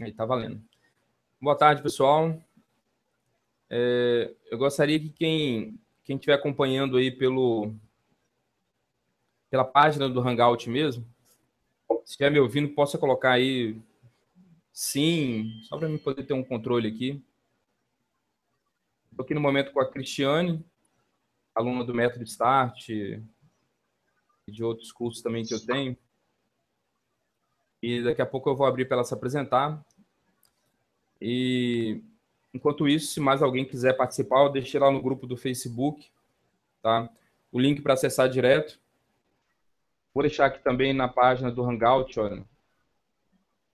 Aí tá valendo. Boa tarde, pessoal. É, eu gostaria que quem quem estiver acompanhando aí pelo pela página do Hangout mesmo, se estiver me ouvindo, possa colocar aí sim, só para mim poder ter um controle aqui. Estou aqui no momento com a Cristiane, aluna do Método Start e de outros cursos também que eu tenho. E daqui a pouco eu vou abrir para ela se apresentar. E enquanto isso, se mais alguém quiser participar, eu deixei lá no grupo do Facebook, tá? O link para acessar direto. Vou deixar aqui também na página do Hangout, olha,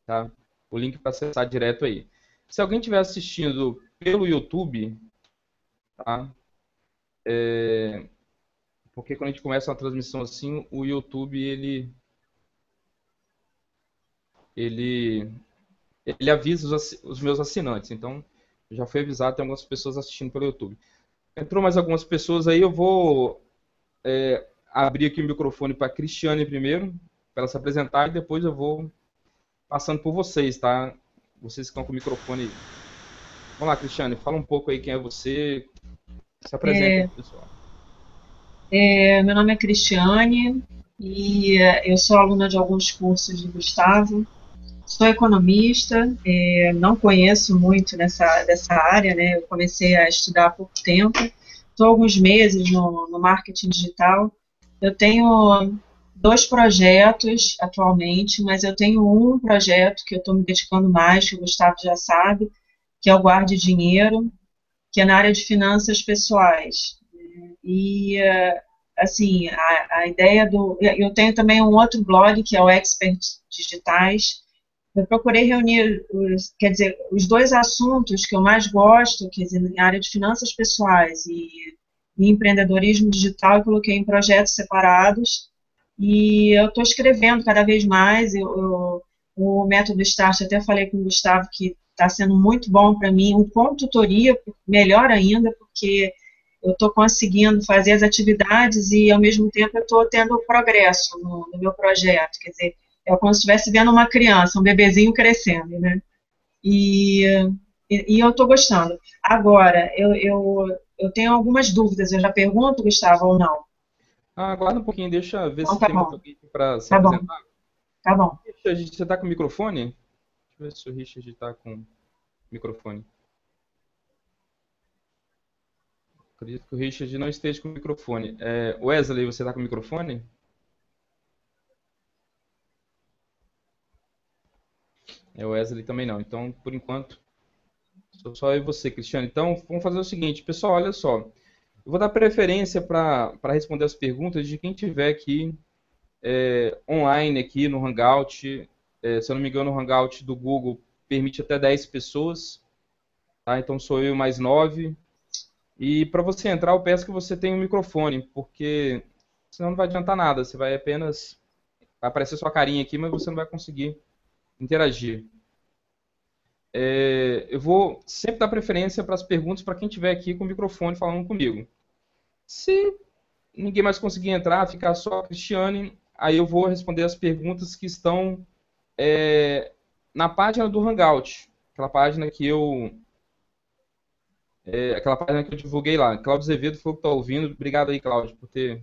tá? O link para acessar direto aí. Se alguém estiver assistindo pelo YouTube, tá? É... Porque quando a gente começa uma transmissão assim, o YouTube ele ele ele avisa os, os meus assinantes. Então, já foi avisado, tem algumas pessoas assistindo pelo YouTube. Entrou mais algumas pessoas aí, eu vou é, abrir aqui o microfone para a Cristiane primeiro, para ela se apresentar, e depois eu vou passando por vocês, tá? Vocês que estão com o microfone. Vamos lá, Cristiane, fala um pouco aí quem é você, se apresenta é, pessoal. É, meu nome é Cristiane e é, eu sou aluna de alguns cursos de Gustavo. Sou economista, é, não conheço muito nessa, dessa área, né? Eu comecei a estudar há pouco tempo. Estou alguns meses no, no marketing digital. Eu tenho dois projetos atualmente, mas eu tenho um projeto que eu estou me dedicando mais, que o Gustavo já sabe, que é o Guarde Dinheiro, que é na área de finanças pessoais. E, assim, a, a ideia do... Eu tenho também um outro blog, que é o Expert Digitais, eu procurei reunir, os, quer dizer, os dois assuntos que eu mais gosto, quer dizer, na área de finanças pessoais e, e empreendedorismo digital, eu coloquei em projetos separados e eu estou escrevendo cada vez mais. Eu, eu, o método Start, até falei com o Gustavo que está sendo muito bom para mim, um com tutoria, melhor ainda, porque eu estou conseguindo fazer as atividades e, ao mesmo tempo, eu estou tendo progresso no, no meu projeto. Quer dizer, é como se estivesse vendo uma criança, um bebezinho crescendo, né? E, e, e eu estou gostando. Agora, eu, eu, eu tenho algumas dúvidas. Eu já pergunto, Gustavo, ou não? Ah, aguarda um pouquinho, deixa eu ver então, se tá tem bom. alguém para se tá apresentar. Bom. Tá bom. Richard, você está com o microfone? Deixa eu ver se o Richard está com o microfone. Acredito que o Richard não esteja com o microfone. É, Wesley, você está com o microfone? É o Wesley também não. Então, por enquanto, sou só eu e você, Cristiano. Então, vamos fazer o seguinte, pessoal, olha só. Eu vou dar preferência para responder as perguntas de quem tiver aqui é, online aqui no Hangout. É, se eu não me engano, o Hangout do Google permite até 10 pessoas. Tá? Então sou eu mais 9. E para você entrar, eu peço que você tenha um microfone, porque senão não vai adiantar nada. Você vai apenas. Vai aparecer sua carinha aqui, mas você não vai conseguir interagir. É, eu vou sempre dar preferência para as perguntas para quem estiver aqui com o microfone falando comigo. Se ninguém mais conseguir entrar, ficar só a Cristiane, aí eu vou responder as perguntas que estão é, na página do Hangout, aquela página que eu é, aquela página que eu divulguei lá. Cláudio Azevedo foi o que está ouvindo. Obrigado aí, Cláudio, por ter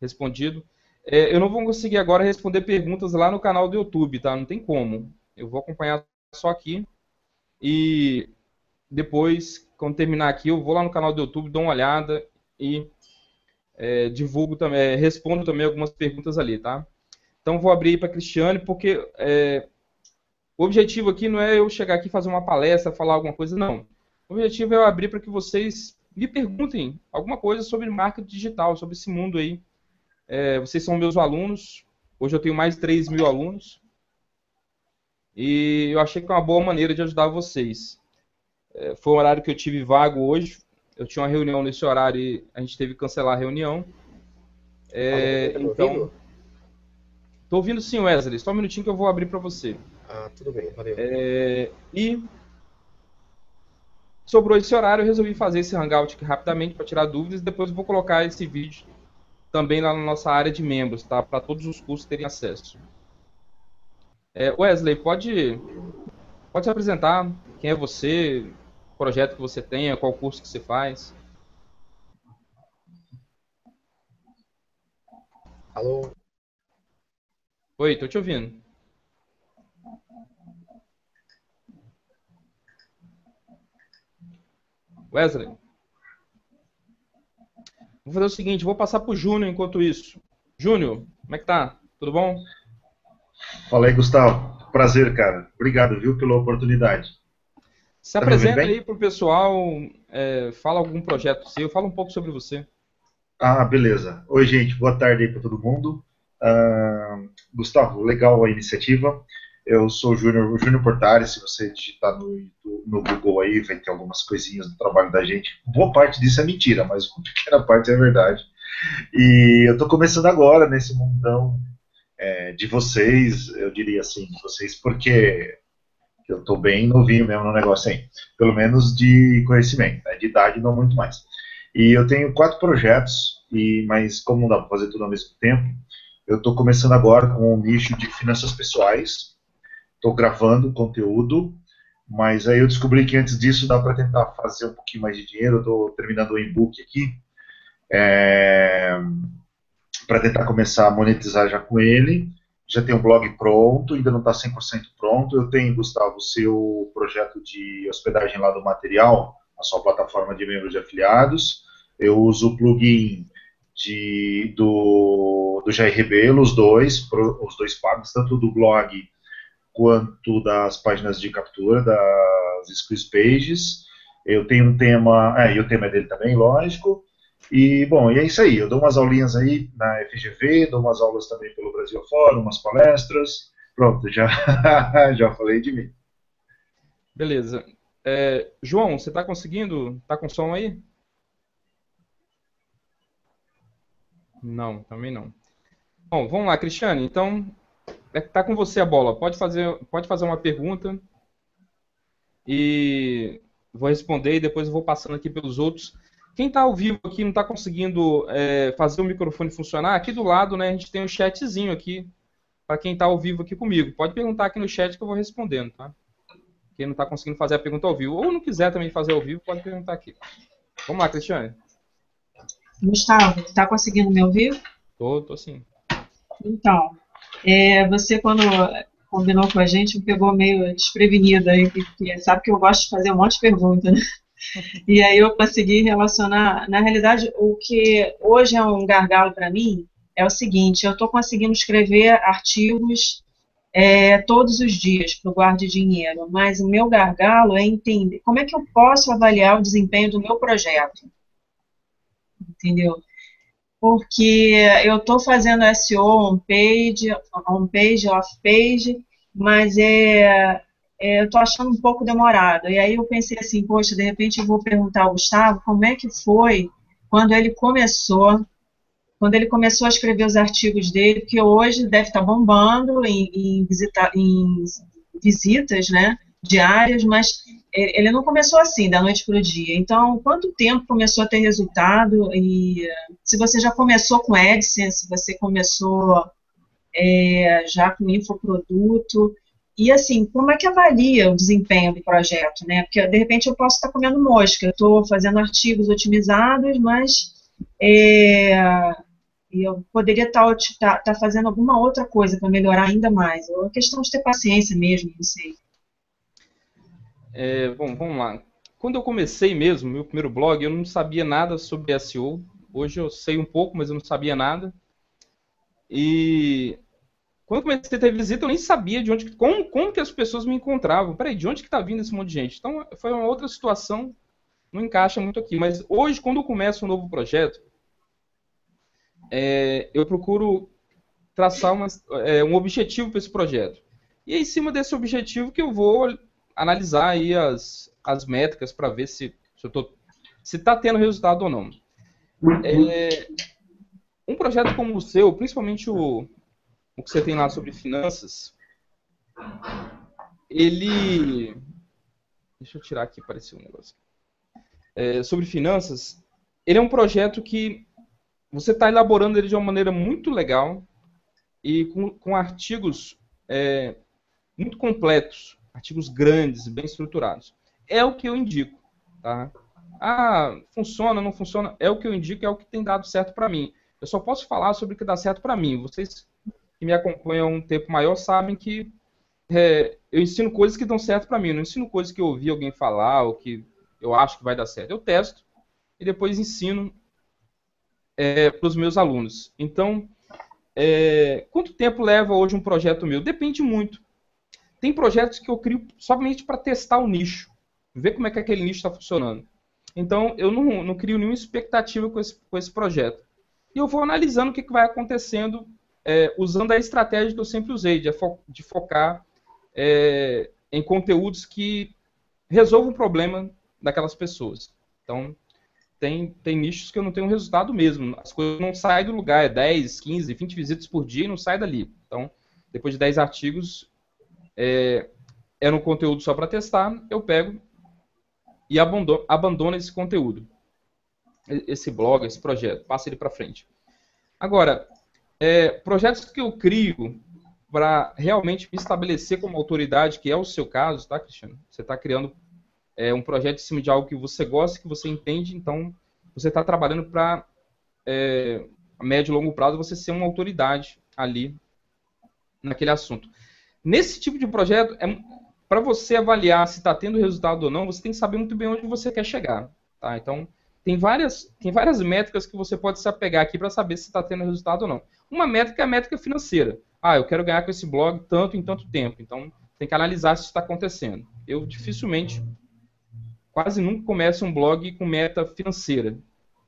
respondido. É, eu não vou conseguir agora responder perguntas lá no canal do YouTube, tá? Não tem como. Eu vou acompanhar só aqui. E depois, quando terminar aqui, eu vou lá no canal do YouTube, dou uma olhada e é, divulgo também, é, respondo também algumas perguntas ali, tá? Então vou abrir para Cristiane, porque é, o objetivo aqui não é eu chegar aqui fazer uma palestra, falar alguma coisa, não. O objetivo é eu abrir para que vocês me perguntem alguma coisa sobre marketing digital, sobre esse mundo aí é, vocês são meus alunos. Hoje eu tenho mais de 3 mil alunos. E eu achei que é uma boa maneira de ajudar vocês. É, foi um horário que eu tive vago hoje. Eu tinha uma reunião nesse horário e a gente teve que cancelar a reunião. É, tá então. Estou ouvindo sim, Wesley. Só um minutinho que eu vou abrir para você. Ah, tudo bem, valeu. É, e sobrou esse horário, eu resolvi fazer esse hangout aqui rapidamente para tirar dúvidas. Depois eu vou colocar esse vídeo também lá na nossa área de membros, tá? Para todos os cursos terem acesso. É, Wesley, pode, Pode se apresentar, quem é você, projeto que você tenha, qual curso que você faz. Alô? Oi, tô te ouvindo. Wesley. Vou fazer o seguinte, vou passar pro Júnior enquanto isso. Júnior, como é que tá? Tudo bom? Fala aí, Gustavo. Prazer, cara. Obrigado, viu, pela oportunidade. Se tá apresenta aí pro pessoal, é, fala algum projeto seu, fala um pouco sobre você. Ah, beleza. Oi, gente, boa tarde aí para todo mundo. Uh, Gustavo, legal a iniciativa. Eu sou o Júnior, Portari, se você digitar no, no Google aí, vai ter algumas coisinhas do trabalho da gente. Boa parte disso é mentira, mas uma pequena parte é verdade. E eu estou começando agora nesse mundão é, de vocês, eu diria assim, de vocês, porque eu estou bem novinho mesmo no negócio aí. Pelo menos de conhecimento, né, de idade não muito mais. E eu tenho quatro projetos, e mas como não dá para fazer tudo ao mesmo tempo, eu estou começando agora com um nicho de finanças pessoais, estou gravando conteúdo, mas aí eu descobri que antes disso dá para tentar fazer um pouquinho mais de dinheiro. Estou terminando o e-book aqui é, para tentar começar a monetizar já com ele. Já tem um blog pronto, ainda não está 100% pronto. Eu tenho, Gustavo, o seu projeto de hospedagem lá do material, a sua plataforma de membros de afiliados. Eu uso o plugin de, do, do Jair Rebelo, os dois, os dois pagos, tanto do blog quanto das páginas de captura, das squeeze pages. Eu tenho um tema, é, e o tema é dele também, lógico. E, bom, e é isso aí. Eu dou umas aulinhas aí na FGV, dou umas aulas também pelo Brasil Fora, umas palestras. Pronto, já, já falei de mim. Beleza. É, João, você está conseguindo? Está com som aí? Não, também não. Bom, vamos lá, Cristiane. Então, tá com você a bola. Pode fazer, pode fazer uma pergunta e vou responder e depois eu vou passando aqui pelos outros. Quem está ao vivo aqui não está conseguindo é, fazer o microfone funcionar, aqui do lado, né, a gente tem um chatzinho aqui para quem está ao vivo aqui comigo. Pode perguntar aqui no chat que eu vou respondendo, tá? Quem não está conseguindo fazer a pergunta ao vivo ou não quiser também fazer ao vivo, pode perguntar aqui. Vamos lá, Cristiane. Gustavo, está conseguindo me ouvir? Tô, tô sim. Então, é, você, quando combinou com a gente, me pegou meio desprevenida. Aí, porque sabe que eu gosto de fazer um monte de perguntas, né? E aí eu consegui relacionar. Na realidade, o que hoje é um gargalo para mim é o seguinte: eu estou conseguindo escrever artigos é, todos os dias para o Guarde Dinheiro, mas o meu gargalo é entender como é que eu posso avaliar o desempenho do meu projeto. Entendeu? Porque eu estou fazendo SEO on-page, on-page, off-page, mas é, é, eu estou achando um pouco demorado. E aí eu pensei assim, poxa, de repente eu vou perguntar ao Gustavo como é que foi quando ele começou, quando ele começou a escrever os artigos dele, que hoje deve estar bombando em, em, visita, em visitas, né, diárias, mas ele não começou assim, da noite para o dia. Então, quanto tempo começou a ter resultado? E se você já começou com AdSense, se você começou é, já com infoproduto, e assim, como é que avalia o desempenho do projeto, né? Porque de repente eu posso estar comendo mosca, eu estou fazendo artigos otimizados, mas é, eu poderia estar, estar, estar fazendo alguma outra coisa para melhorar ainda mais. É uma questão de ter paciência mesmo, não sei. É, bom, vamos lá. Quando eu comecei mesmo, meu primeiro blog, eu não sabia nada sobre SEO. Hoje eu sei um pouco, mas eu não sabia nada. E quando eu comecei a ter visita, eu nem sabia de onde, como, como que as pessoas me encontravam. Peraí, de onde que está vindo esse monte de gente? Então foi uma outra situação, não encaixa muito aqui. Mas hoje, quando eu começo um novo projeto, é, eu procuro traçar uma, é, um objetivo para esse projeto. E é em cima desse objetivo que eu vou analisar aí as, as métricas para ver se se está se tá tendo resultado ou não. É, um projeto como o seu, principalmente o, o que você tem lá sobre finanças, ele. Deixa eu tirar aqui, apareceu um negócio. É, sobre finanças, ele é um projeto que você está elaborando ele de uma maneira muito legal e com, com artigos é, muito completos artigos grandes, bem estruturados. É o que eu indico, tá? Ah, funciona, não funciona? É o que eu indico, é o que tem dado certo para mim. Eu só posso falar sobre o que dá certo para mim. Vocês que me acompanham há um tempo maior sabem que é, eu ensino coisas que dão certo para mim. Eu não ensino coisas que eu ouvi alguém falar ou que eu acho que vai dar certo. Eu testo e depois ensino é, para os meus alunos. Então, é, quanto tempo leva hoje um projeto meu? Depende muito. Tem projetos que eu crio somente para testar o nicho, ver como é que aquele nicho está funcionando. Então, eu não, não, crio nenhuma expectativa com esse, com esse projeto. E eu vou analisando o que, que vai acontecendo é, usando a estratégia que eu sempre usei, de, fo de focar é, em conteúdos que resolvam o problema daquelas pessoas. Então, tem, tem nichos que eu não tenho resultado mesmo. As coisas não saem do lugar, é 10, 15, 20 visitas por dia e não sai dali. Então, depois de 10 artigos, é, é no conteúdo só para testar, eu pego e abandono, abandono esse conteúdo. Esse blog, esse projeto, passa ele para frente. Agora, é, projetos que eu crio para realmente me estabelecer como autoridade, que é o seu caso, tá, Cristiano? Você está criando é, um projeto em cima de algo que você gosta, que você entende, então você está trabalhando para, é, a médio e longo prazo, você ser uma autoridade ali naquele assunto. Nesse tipo de projeto, é, para você avaliar se está tendo resultado ou não, você tem que saber muito bem onde você quer chegar. Tá? Então, tem várias, tem várias métricas que você pode se apegar aqui para saber se está tendo resultado ou não. Uma métrica é a métrica financeira. Ah, eu quero ganhar com esse blog tanto em tanto tempo. Então, tem que analisar se está acontecendo. Eu dificilmente quase nunca começa um blog com meta financeira,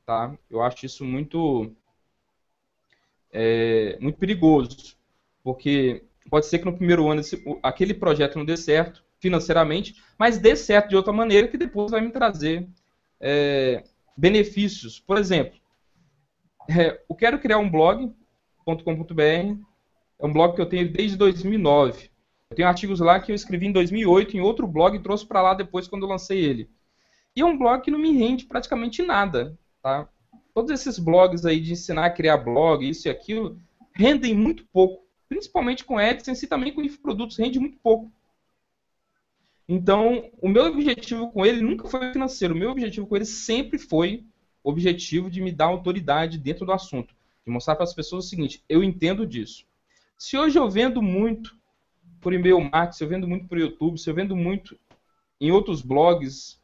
tá? Eu acho isso muito é, muito perigoso, porque pode ser que no primeiro ano esse, aquele projeto não dê certo financeiramente, mas dê certo de outra maneira que depois vai me trazer é, benefícios. Por exemplo, é, eu quero criar um blog.com.br, é um blog que eu tenho desde 2009. Eu tenho artigos lá que eu escrevi em 2008 em outro blog e trouxe para lá depois quando eu lancei ele. E é um blog que não me rende praticamente nada, tá? Todos esses blogs aí de ensinar a criar blog, isso e aquilo, rendem muito pouco. Principalmente com AdSense e também com infoprodutos, rende muito pouco. Então, o meu objetivo com ele nunca foi financeiro. O meu objetivo com ele sempre foi o objetivo de me dar autoridade dentro do assunto. De mostrar para as pessoas o seguinte, eu entendo disso. Se hoje eu vendo muito por e-mail marketing, se eu vendo muito por YouTube, se eu vendo muito em outros blogs,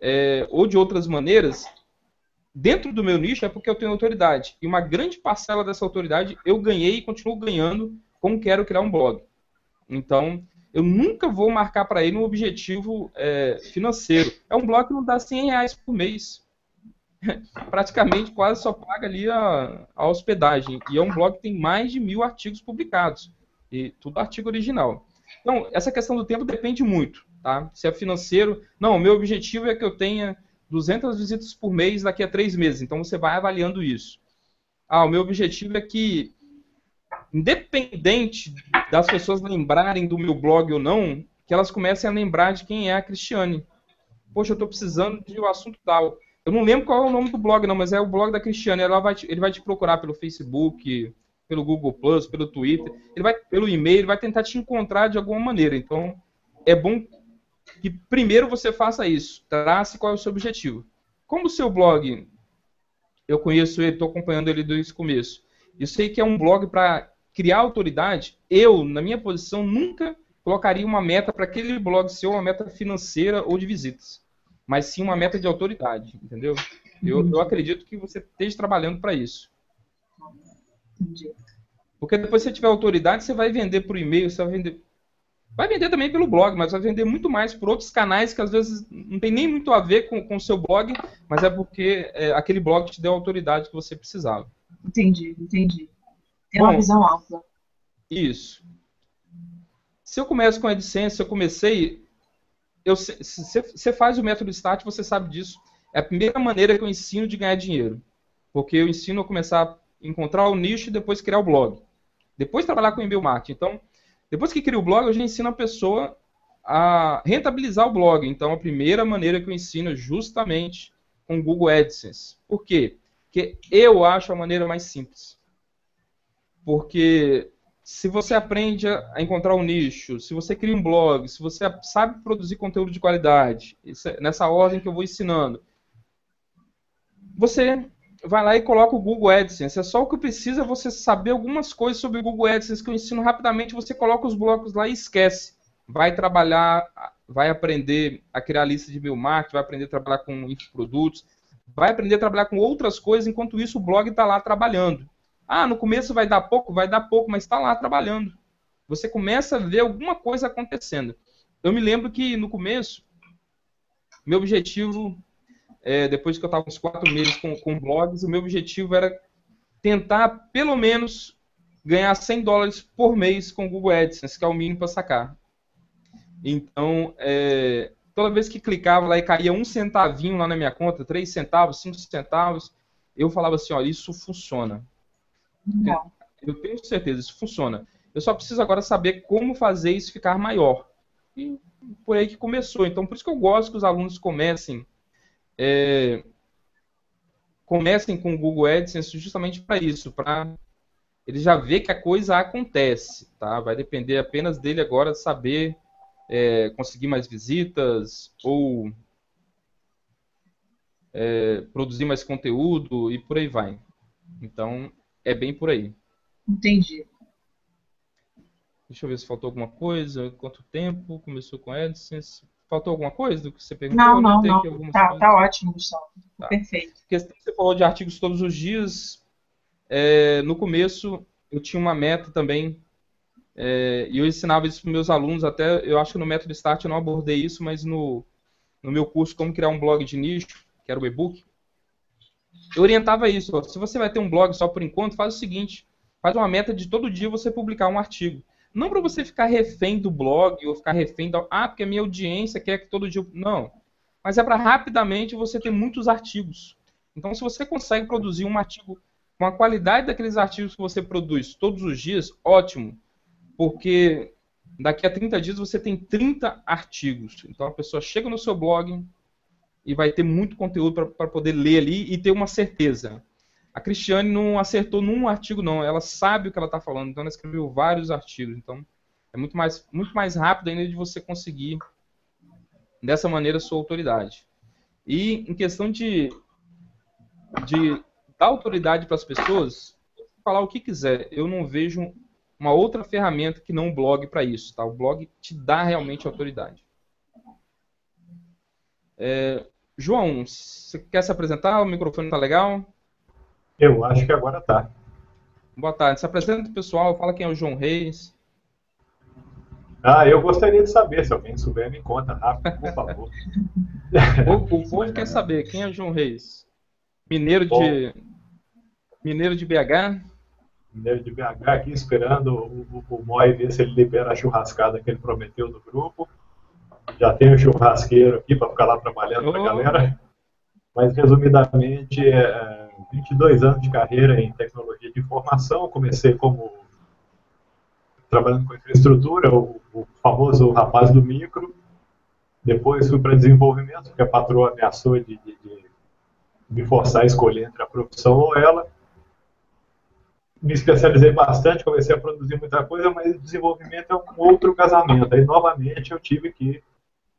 é, ou de outras maneiras, dentro do meu nicho é porque eu tenho autoridade. E uma grande parcela dessa autoridade eu ganhei e continuo ganhando como quero criar um blog. Então, eu nunca vou marcar para ele um objetivo é, financeiro. É um blog que não dá 100 reais por mês. Praticamente quase só paga ali a, a hospedagem. E é um blog que tem mais de mil artigos publicados. E tudo artigo original. Então, essa questão do tempo depende muito. Tá? Se é financeiro, não, o meu objetivo é que eu tenha 200 visitas por mês daqui a três meses. Então você vai avaliando isso. Ah, o meu objetivo é que, independente das pessoas lembrarem do meu blog ou não, que elas comecem a lembrar de quem é a Cristiane. Poxa, eu estou precisando de um assunto tal. Eu não lembro qual é o nome do blog, não, mas é o blog da Cristiane. Ela vai te, ele vai te procurar pelo Facebook, pelo Google Plus, pelo Twitter, ele vai pelo e-mail, ele vai tentar te encontrar de alguma maneira. Então, é bom que primeiro você faça isso, trace qual é o seu objetivo. Como o seu blog, eu conheço ele, estou acompanhando ele desde o começo, eu sei que é um blog para criar autoridade, eu, na minha posição, nunca colocaria uma meta para aquele blog ser uma meta financeira ou de visitas, mas sim uma meta de autoridade, entendeu? Eu, eu acredito que você esteja trabalhando para isso. Entendi. Porque depois que você tiver autoridade, você vai vender por e-mail, você vai vender Vai vender também pelo blog, mas vai vender muito mais por outros canais que às vezes não tem nem muito a ver com o seu blog, mas é porque é, aquele blog te deu a autoridade que você precisava. Entendi, entendi. Tem Bom, uma visão ampla. Isso. Se eu começo com a AdSense, eu comecei. Você faz o método Start, você sabe disso. É a primeira maneira que eu ensino de ganhar dinheiro. Porque eu ensino a começar a encontrar o nicho e depois criar o blog. Depois trabalhar com e-mail marketing. Então, depois que cria o blog, eu já ensino a pessoa a rentabilizar o blog. Então, a primeira maneira que eu ensino é justamente com o Google AdSense. Por quê? Porque eu acho a maneira mais simples. Porque se você aprende a encontrar um nicho, se você cria um blog, se você sabe produzir conteúdo de qualidade, é nessa ordem que eu vou ensinando, você vai lá e coloca o Google AdSense. É só o que precisa você saber algumas coisas sobre o Google AdSense que eu ensino rapidamente. Você coloca os blocos lá e esquece. Vai trabalhar, vai aprender a criar lista de e-mail marketing, vai aprender a trabalhar com infoprodutos, vai aprender a trabalhar com outras coisas. Enquanto isso, o blog está lá trabalhando. Ah, no começo vai dar pouco, vai dar pouco, mas está lá trabalhando. Você começa a ver alguma coisa acontecendo. Eu me lembro que no começo, meu objetivo, é, depois que eu estava uns quatro meses com, com blogs, o meu objetivo era tentar, pelo menos, ganhar 100 dólares por mês com o Google AdSense, que é o mínimo para sacar. Então, é, toda vez que clicava lá e caía um centavinho lá na minha conta, três centavos, cinco centavos, eu falava assim, olha, isso funciona. Não. Eu tenho certeza, isso funciona. Eu só preciso agora saber como fazer isso ficar maior. E por aí que começou. Então, por isso que eu gosto que os alunos comecem é, comecem com o Google AdSense justamente para isso, para ele já ver que a coisa acontece, tá? Vai depender apenas dele agora saber é, conseguir mais visitas ou é, produzir mais conteúdo e por aí vai. Então, é bem por aí. Entendi. Deixa eu ver se faltou alguma coisa. Quanto tempo começou com AdSense? Faltou alguma coisa do que você perguntou? Não, não, não. Tá, tá, ótimo, Gustavo. Tá. Perfeito. Você falou de artigos todos os dias. É, no começo, eu tinha uma meta também. É, e eu ensinava isso para meus alunos. Até eu acho que no método Start eu não abordei isso, mas no, no meu curso Como Criar um Blog de Nicho, que era o e-book, eu orientava isso. Ó, se você vai ter um blog só por enquanto, faz o seguinte: faz uma meta de todo dia você publicar um artigo. Não para você ficar refém do blog ou ficar refém da. Ah, porque a minha audiência quer que todo dia. Não. Mas é para rapidamente você ter muitos artigos. Então, se você consegue produzir um artigo com a qualidade daqueles artigos que você produz todos os dias, ótimo. Porque daqui a 30 dias você tem 30 artigos. Então a pessoa chega no seu blog, e vai ter muito conteúdo para poder ler ali e ter uma certeza. A Cristiane não acertou num artigo, não. Ela sabe o que ela está falando, então ela escreveu vários artigos. Então é muito mais, muito mais rápido ainda de você conseguir, dessa maneira, sua autoridade. E em questão de, de dar autoridade para as pessoas, falar o que quiser. Eu não vejo uma outra ferramenta que não o blog para isso. Tá? O blog te dá realmente autoridade. É, João, você quer se apresentar? O microfone está legal? Eu acho que agora tá. Boa tarde. Se apresenta pessoal, fala quem é o João Reis. Ah, eu gostaria de saber, se alguém souber, me conta rápido, por favor. o, o povo quer saber quem é o João Reis. Mineiro de. Mineiro de BH? Mineiro de BH aqui esperando o, o, o Moi ver se ele libera a churrascada que ele prometeu do grupo já tenho um churrasqueiro aqui para ficar lá trabalhando para a galera. Mas, resumidamente, é 22 é, anos de carreira em tecnologia de informação. Comecei como trabalhando com infraestrutura, o, o famoso rapaz do micro. Depois fui para desenvolvimento, porque a patroa ameaçou de, de, de me forçar a escolher entre a profissão ou ela me especializei bastante, comecei a produzir muita coisa, mas desenvolvimento é um outro casamento. Aí, novamente, eu tive que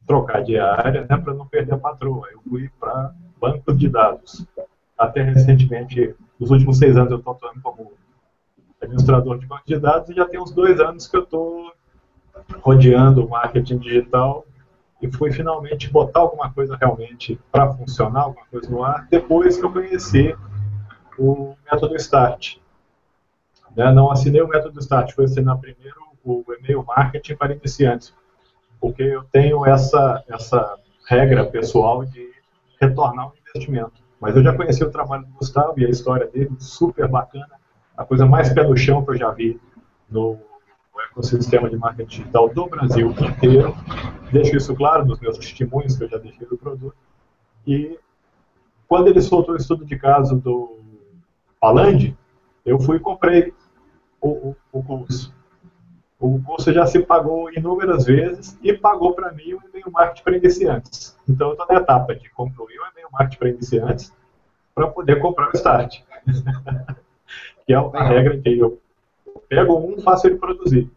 trocar de área né, para não perder a patroa. Eu fui para banco de dados. Até recentemente, nos últimos seis anos, eu estou atuando como administrador de banco de dados e já tem uns dois anos que eu estou rodeando o marketing digital e fui finalmente botar alguma coisa realmente para funcionar, alguma coisa no ar, depois que eu conheci o método START. Né, não assinei o método START, foi assinar primeiro o e-mail marketing para iniciantes porque eu tenho essa, essa regra pessoal de retornar o investimento. Mas eu já conheci o trabalho do Gustavo e a história dele, super bacana. A coisa mais pé no chão que eu já vi no ecossistema de marketing digital do Brasil inteiro. Deixo isso claro nos meus testemunhos que eu já deixei do produto. E quando ele soltou o estudo de caso do Aland, eu fui e comprei o, o, o curso. O curso já se pagou inúmeras vezes e pagou para mim o e-mail marketing para iniciantes. Então, eu estou na etapa de concluir o e-mail marketing para iniciantes para poder comprar o Start. que é a regra que eu pego um, faço ele produzir.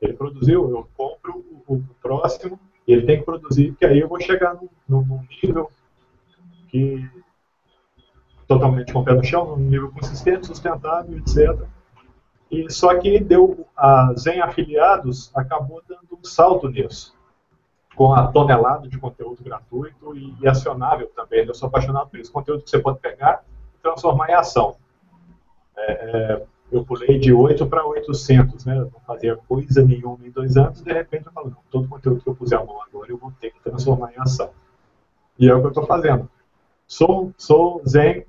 Ele produziu, eu compro o, o próximo, e ele tem que produzir, que aí eu vou chegar num nível que totalmente com o pé no chão, num nível consistente, sustentável, etc. E só que deu a Zen Afiliados acabou dando um salto nisso, com a tonelada de conteúdo gratuito e, e acionável também. Eu sou apaixonado por isso, conteúdo que você pode pegar e transformar em ação. É, é, eu pulei de 8 para 800, né? Eu não fazia coisa nenhuma em dois anos, de repente eu falo, não, todo conteúdo que eu puser a mão agora eu vou ter que transformar em ação. E é o que eu estou fazendo. Sou, sou Zen,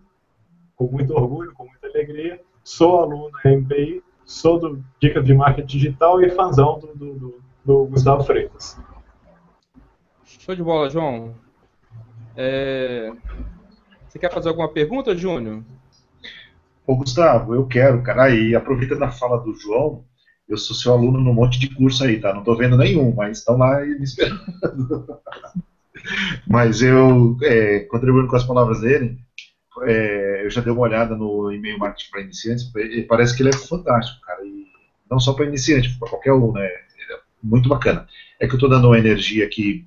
com muito orgulho, com muita alegria, sou aluno da MPI, sou do Dicas de Marketing Digital e fãzão do, do, do, do Gustavo Freitas. Show de bola, João. É... Você quer fazer alguma pergunta, Júnior? Ô, Gustavo, eu quero, cara. Aí, aproveita da fala do João. Eu sou seu aluno num monte de curso aí, tá? Não tô vendo nenhum, mas estão lá me esperando. mas eu, é, contribuindo com as palavras dele, é, eu já dei uma olhada no e-mail marketing para iniciantes parece que ele é fantástico, cara. E não só para iniciante, para qualquer um, né? É muito bacana. É que eu estou dando uma energia aqui.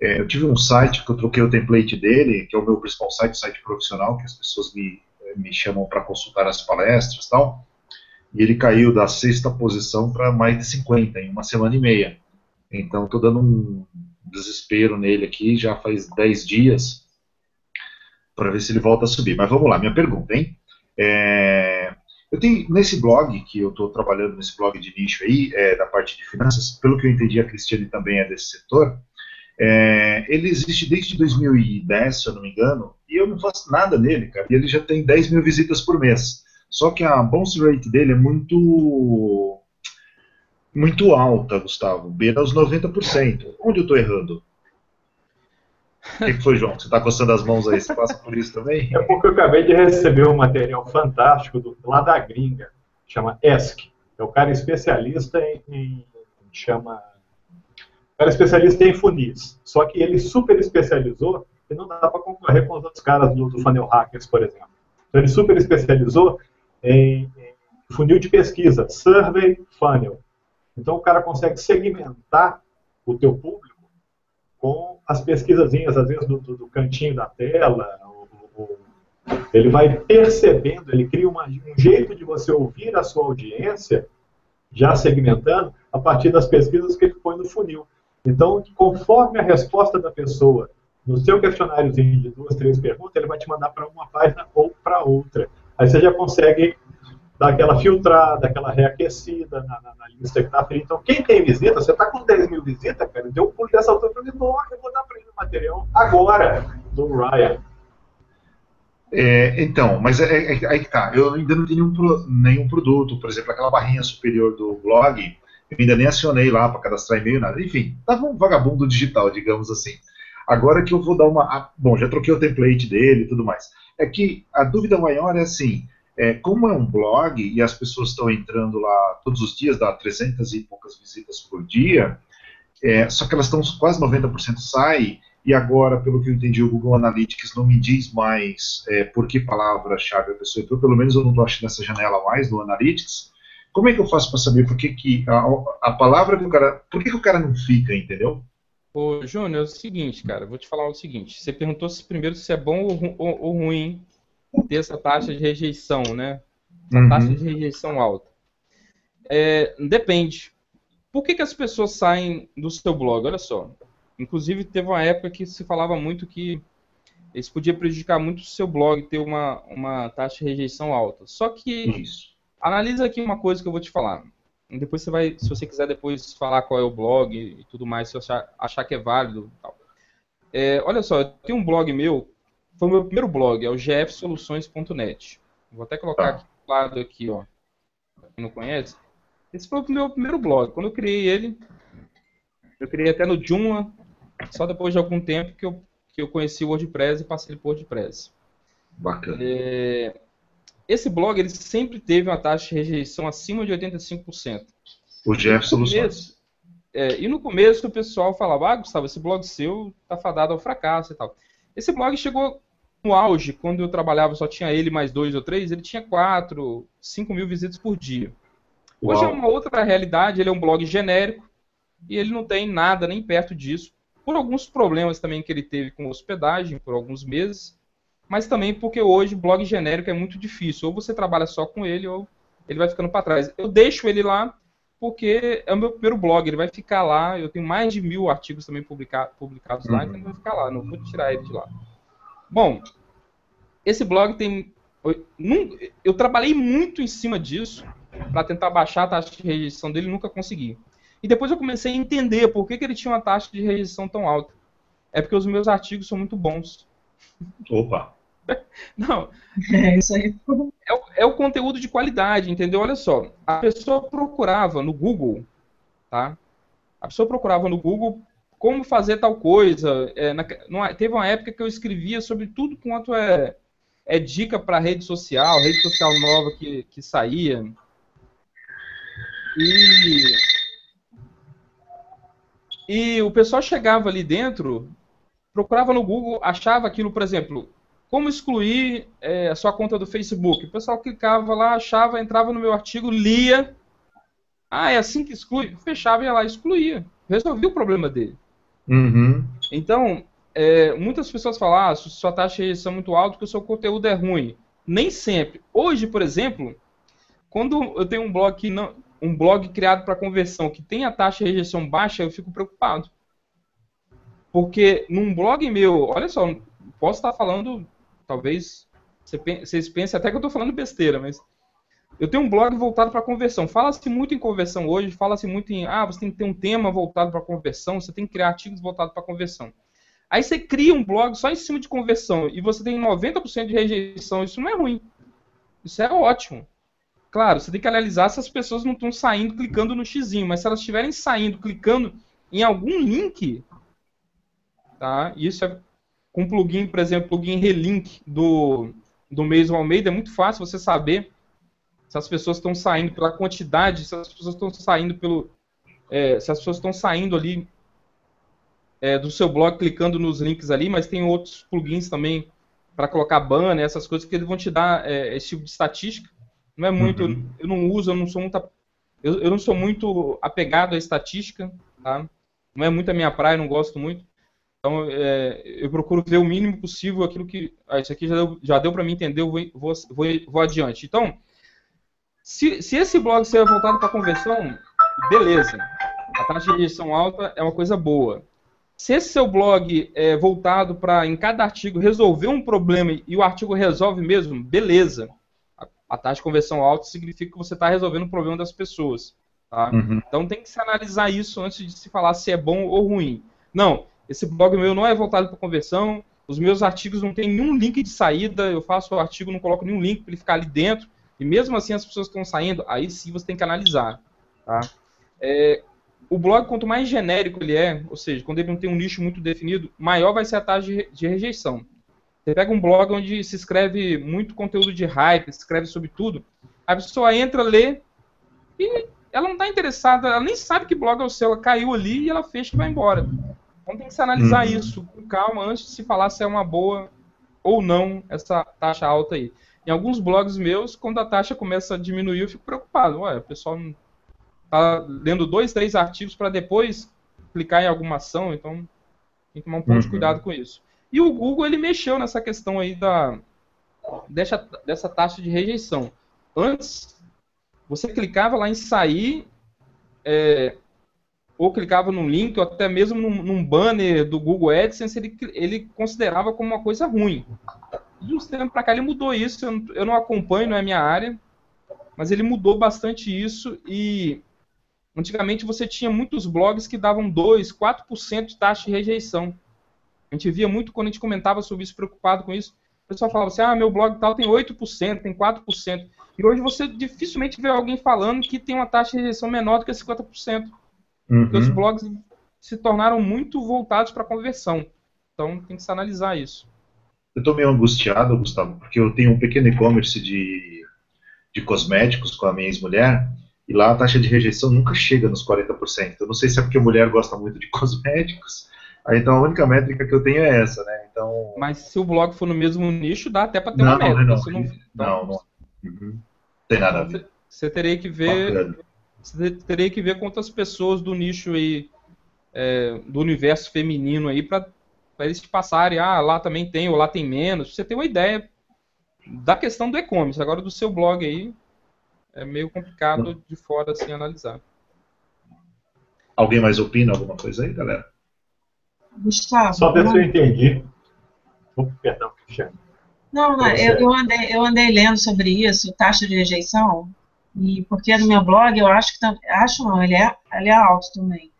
É, eu tive um site que eu troquei o template dele, que é o meu principal site, site profissional, que as pessoas me me chamam para consultar as palestras e tal, e ele caiu da sexta posição para mais de 50 em uma semana e meia. Então estou dando um desespero nele aqui, já faz 10 dias, para ver se ele volta a subir. Mas vamos lá, minha pergunta, hein? É, eu tenho nesse blog que eu estou trabalhando nesse blog de nicho aí, é, da parte de finanças, pelo que eu entendi, a Cristiane também é desse setor. É, ele existe desde 2010, se eu não me engano, e eu não faço nada nele, cara. E ele já tem 10 mil visitas por mês. Só que a bounce rate dele é muito muito alta, Gustavo. Beira os 90%. Onde eu estou errando? O que, foi, João? Você está coçando as mãos aí? Você passa por isso também? É porque eu acabei de receber um material fantástico do, lá da gringa, chama ESC. É o cara especialista em, em chama era especialista em funis, só que ele super especializou e não dá para concorrer com os outros caras do, do Funnel Hackers, por exemplo. Então ele super especializou em, em funil de pesquisa, Survey Funnel. Então o cara consegue segmentar o teu público com as pesquisazinhas, às vezes do, do, do cantinho da tela, ele vai percebendo, ele cria uma, um jeito de você ouvir a sua audiência, já segmentando, a partir das pesquisas que ele põe no funil. Então, conforme a resposta da pessoa no seu questionáriozinho de duas, três perguntas, ele vai te mandar para uma página ou para outra. Aí você já consegue dar aquela filtrada, aquela reaquecida na, na, na lista que está frita. Então, quem tem visita, você está com 10 mil visitas, cara, deu um pulo dessa altura para mim, eu vou dar para ele o material agora, do Ryan. É, então, mas é, é, aí que tá. Eu ainda não tenho nenhum, nenhum produto, por exemplo, aquela barrinha superior do blog, eu ainda nem acionei lá para cadastrar e-mail, nada. Enfim, tava um vagabundo digital, digamos assim. Agora que eu vou dar uma. Bom, já troquei o template dele e tudo mais. É que a dúvida maior é assim: é, como é um blog e as pessoas estão entrando lá todos os dias, dá 300 e poucas visitas por dia, é, só que elas estão quase 90% sai, e agora, pelo que eu entendi, o Google Analytics não me diz mais é, por que palavra-chave a pessoa entrou, pelo menos eu não estou achando essa janela mais no Analytics. Como é que eu faço para saber por que, que a, a, palavra que o cara. Por que, que o cara não fica, entendeu? Ô, Júnior, é o seguinte, cara, vou te falar o seguinte. Você perguntou se primeiro se é bom ou, ou, ou ruim ter essa taxa de rejeição, né? Essa uhum. taxa de rejeição alta. É, depende. Por que, que as pessoas saem do seu blog? Olha só. Inclusive, teve uma época que se falava muito que isso podia prejudicar muito o seu blog ter uma, uma taxa de rejeição alta. Só que isso. Analisa aqui uma coisa que eu vou te falar. Depois você vai, se você quiser depois falar qual é o blog e tudo mais, se você achar, achar que é válido. Tal. É, olha só, tenho um blog meu, foi o meu primeiro blog, é o gfsoluções.net. Vou até colocar aqui do lado aqui, ó. Quem não conhece. Esse foi o meu primeiro blog. Quando eu criei ele, eu criei até no Joomla, só depois de algum tempo que eu, que eu conheci o WordPress e passei por WordPress. Bacana. É, esse blog ele sempre teve uma taxa de rejeição acima de 85%. O Jeff Soluções. É, e no começo o pessoal falava, ah, Gustavo, esse blog seu tá fadado ao fracasso e tal. Esse blog chegou no auge, quando eu trabalhava só tinha ele mais dois ou três, ele tinha quatro, cinco mil visitas por dia. Hoje é uma outra realidade, ele é um blog genérico e ele não tem nada nem perto disso, por alguns problemas também que ele teve com hospedagem por alguns meses, mas também porque hoje blog genérico é muito difícil, ou você trabalha só com ele ou ele vai ficando para trás. Eu deixo ele lá porque é o meu primeiro blog, ele vai ficar lá. Eu tenho mais de mil artigos também publica publicados lá, uhum. então ele vai ficar lá, não vou tirar ele de lá. Bom, esse blog tem. Eu trabalhei muito em cima disso para tentar baixar a taxa de rejeição dele e nunca consegui. E depois eu comecei a entender por que, que ele tinha uma taxa de rejeição tão alta. É porque os meus artigos são muito bons. Opa! Não. É isso aí. É o, é o, conteúdo de qualidade, entendeu? Olha só, a pessoa procurava no Google, tá? A pessoa procurava no Google como fazer tal coisa. É, na, numa, teve uma época que eu escrevia sobre tudo quanto é, é dica para rede social, rede social nova que, que saía. E, e o pessoal chegava ali dentro, procurava no Google, achava aquilo, por exemplo, como excluir é, a sua conta do Facebook? O pessoal clicava lá, achava, entrava no meu artigo, lia. Ah, é assim que exclui? Fechava e ia lá, excluía. Resolvia o problema dele. Uhum. Então, é, muitas pessoas falam, ah, sua taxa de rejeição é muito alta porque o seu conteúdo é ruim. Nem sempre. Hoje, por exemplo, quando eu tenho um blog que não, um blog criado para conversão que tem a taxa de rejeição baixa, eu fico preocupado. Porque num blog meu, olha só, posso estar falando talvez vocês pensem até que eu estou falando besteira, mas eu tenho um blog voltado para conversão. Fala-se muito em conversão hoje, fala-se muito em, ah, você tem que ter um tema voltado para conversão, você tem que criar artigos voltados para conversão. Aí você cria um blog só em cima de conversão e você tem 90% de rejeição, isso não é ruim. Isso é ótimo. Claro, você tem que analisar se as pessoas não estão saindo clicando no xizinho, mas se elas estiverem saindo clicando em algum link, tá? Isso é com um plugin, por exemplo, plugin Relink do, do Mason Almeida, é muito fácil você saber se as pessoas estão saindo pela quantidade, se as pessoas estão saindo pelo. É, se as pessoas estão saindo ali é, do seu blog clicando nos links ali, mas tem outros plugins também para colocar banner, essas coisas que eles vão te dar é, esse tipo de estatística. Não é muito, uhum. eu, eu, não uso, eu não sou muito, eu, eu, não sou muito apegado à estatística, tá? Não é muito a minha praia, não gosto muito. Então, é, eu procuro ver o mínimo possível aquilo que. Ah, isso aqui já deu, já deu para mim entender, eu vou, vou, vou, vou adiante. Então, se, se esse blog ser voltado para conversão, beleza. A taxa de edição alta é uma coisa boa. Se esse seu blog é voltado para, em cada artigo, resolver um problema e o artigo resolve mesmo, beleza. A, taxa de conversão alta significa que você está resolvendo o problema das pessoas. Tá? Uhum. Então tem que se analisar isso antes de se falar se é bom ou ruim. Não, esse blog meu não é voltado para conversão. Os meus artigos não tem nenhum link de saída. Eu faço o artigo, não coloco nenhum link para ele ficar ali dentro. E mesmo assim as pessoas estão saindo. Aí sim você tem que analisar. Tá? É, o blog, quanto mais genérico ele é, ou seja, quando ele não tem um nicho muito definido, maior vai ser a taxa de rejeição. Você pega um blog onde se escreve muito conteúdo de hype, se escreve sobre tudo, a pessoa entra, lê e ela não está interessada, ela nem sabe que blog é o seu, ela caiu ali e ela fecha e vai embora. Então tem que se analisar uhum. isso com calma antes de se falar se é uma boa ou não essa taxa alta aí. Em alguns blogs meus, quando a taxa começa a diminuir, eu fico preocupado. Ué, o pessoal tá lendo dois, três artigos para depois clicar em alguma ação, então tem que tomar um pouco uhum. de cuidado com isso. E o Google ele mexeu nessa questão aí da dessa, dessa taxa de rejeição. Antes, você clicava lá em sair, é, ou clicava num link, ou até mesmo num, num, banner do Google AdSense, ele, ele considerava como uma coisa ruim. De uns tempos para cá ele mudou isso, eu não, eu não acompanho, não é minha área, mas ele mudou bastante isso e antigamente você tinha muitos blogs que davam 2, 4% de taxa de rejeição. A gente via muito quando a gente comentava sobre isso, preocupado com isso. O pessoal falava assim, ah, meu blog tal tem 8%, tem 4%. E hoje você dificilmente vê alguém falando que tem uma taxa de rejeição menor do que 50%. Uhum. Porque os blogs se tornaram muito voltados para conversão. Então tem que se analisar isso. Eu estou meio angustiado, Gustavo, porque eu tenho um pequeno e-commerce de, de cosméticos com a minha ex-mulher, e lá a taxa de rejeição nunca chega nos 40%. Eu não sei se é porque a mulher gosta muito de cosméticos, aí então a única métrica que eu tenho é essa, né? Então... Mas se o blog for no mesmo nicho, dá até para ter não, uma métrica. Não, não, não, não. Uhum. tem nada a ver. Você teria que ver Você teria que ver quantas pessoas do nicho aí, é, do universo feminino aí, para eles te passarem, ah, lá também tem, ou lá tem menos, você ter uma ideia da questão do e-commerce. Agora, do seu blog aí, é meio complicado de fora assim analisar. Alguém mais opina alguma coisa aí, galera? Gustavo. Só ver se eu entendi. Oh, perdão, Cristiano. Não, não eu, eu, andei, eu andei lendo sobre isso, taxa de rejeição, e porque no meu blog eu acho que acho não, ele é, ele é alto também.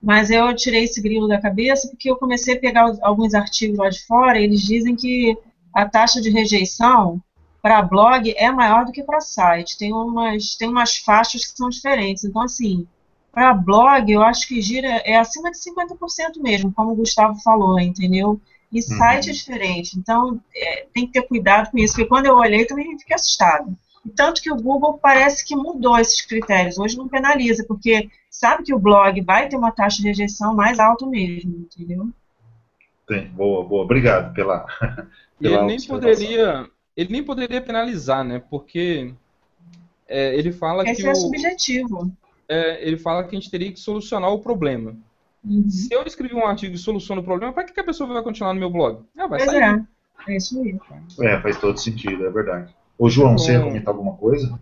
Mas eu tirei esse grilo da cabeça porque eu comecei a pegar alguns artigos lá de fora e eles dizem que a taxa de rejeição para blog é maior do que para site. Tem umas, tem umas faixas que são diferentes. Então, assim, para blog, eu acho que gira é acima de 50% mesmo, como o Gustavo falou, entendeu? E uhum. site é diferente. Então, é, tem que ter cuidado com isso, porque quando eu olhei também fiquei assustado. Tanto que o Google parece que mudou esses critérios. Hoje não penaliza, porque sabe que o blog vai ter uma taxa de rejeição mais alta mesmo, entendeu? Tem, boa, boa. Obrigado pela. pela ele nem poderia, ele nem poderia penalizar, né? Porque é, ele fala Esse que é o subjetivo. É, ele fala que a gente teria que solucionar o problema. Uhum. Se eu escrever um artigo e soluciono o problema, para que, que a pessoa vai continuar no meu blog? Ah, vai pois sair. É. é isso aí. É, faz todo sentido, é verdade. Ô, João, você ia comentar alguma coisa?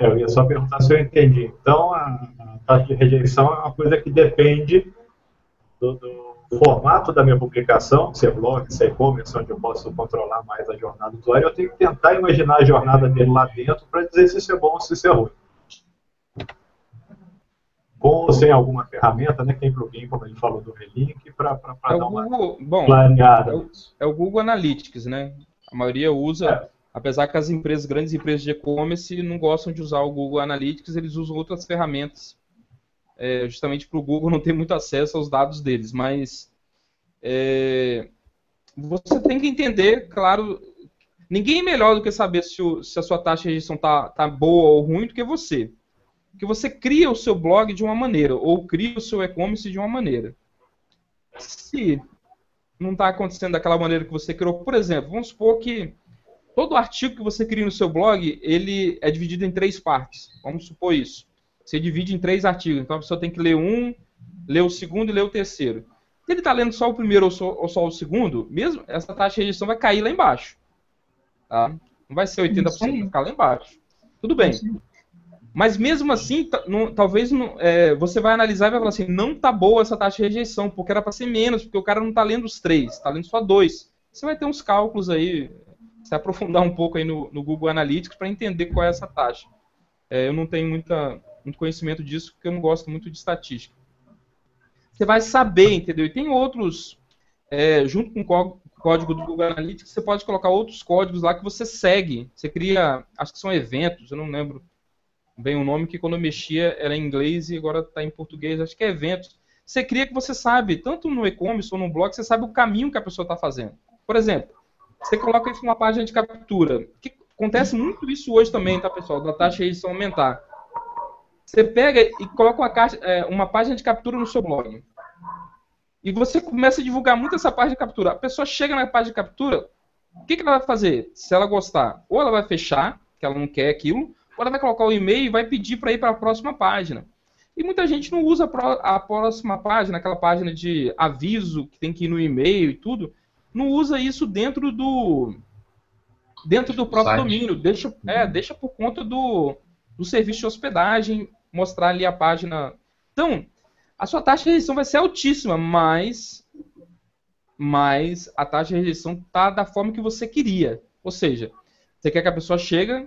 Eu ia só perguntar se eu entendi. Então, a, a taxa de rejeição é uma coisa que depende do, do formato da minha publicação, se é blog, se é e-commerce, onde eu posso controlar mais a jornada do usuário. Eu tenho que tentar imaginar a jornada dele lá dentro para dizer se isso é bom ou se isso é ruim com ou sem alguma ferramenta, né? Tem plugin, como ele falou, do Relink, para é dar uma Google, bom, clareada. É o, é o, Google Analytics, né? A maioria usa, é. apesar que as empresas, grandes empresas de e-commerce não gostam de usar o Google Analytics, eles usam outras ferramentas, é, justamente para o Google não ter muito acesso aos dados deles. Mas é, você tem que entender, claro, ninguém é melhor do que saber se, o, se a sua taxa de rejeição está tá boa ou ruim do que você que você cria o seu blog de uma maneira, ou cria o seu e-commerce de uma maneira. Se não está acontecendo daquela maneira que você criou, por exemplo, vamos supor que todo artigo que você cria no seu blog, ele é dividido em três partes. Vamos supor isso. Você divide em três artigos, então a pessoa tem que ler um, ler o segundo e ler o terceiro. Se ele está lendo só o primeiro ou só, ou só, o segundo, mesmo essa taxa de edição vai cair lá embaixo. Tá? Não vai ser 80%, vai ficar lá embaixo. Tudo bem. Mas mesmo assim, não, talvez não, é, você vai analisar e vai falar assim, não tá boa essa taxa de rejeição, porque era para ser menos, porque o cara não tá lendo os três, tá lendo só dois. Você vai ter uns cálculos aí, se aprofundar um pouco aí no, no Google Analytics para entender qual é essa taxa. É, eu não tenho muita, muito conhecimento disso, porque eu não gosto muito de estatística. Você vai saber, entendeu? E tem outros, é, junto com o código do Google Analytics, você pode colocar outros códigos lá que você segue. Você cria, acho que são eventos, eu não lembro bem o nome que quando eu mexia era em inglês e agora está em português, acho que é eventos. Você cria que você sabe, tanto no e-commerce ou no blog, você sabe o caminho que a pessoa está fazendo. Por exemplo, você coloca isso numa página de captura. Que acontece muito isso hoje também, tá, pessoal? Da taxa de edição aumentar. Você pega e coloca uma, caixa, é, uma página de captura no seu blog. E você começa a divulgar muito essa página de captura. A pessoa chega na página de captura, o que, que ela vai fazer? Se ela gostar, ou ela vai fechar, que ela não quer aquilo, ela vai colocar o e-mail e vai pedir para ir para a próxima página. E muita gente não usa a próxima página, aquela página de aviso que tem que ir no e-mail e tudo, não usa isso dentro do dentro do próprio Site. domínio, deixa, é, uhum. deixa por conta do, do serviço de hospedagem, mostrar ali a página. Então, a sua taxa de rejeição vai ser altíssima, mas mas a taxa de rejeição está da forma que você queria. Ou seja, você quer que a pessoa chegue,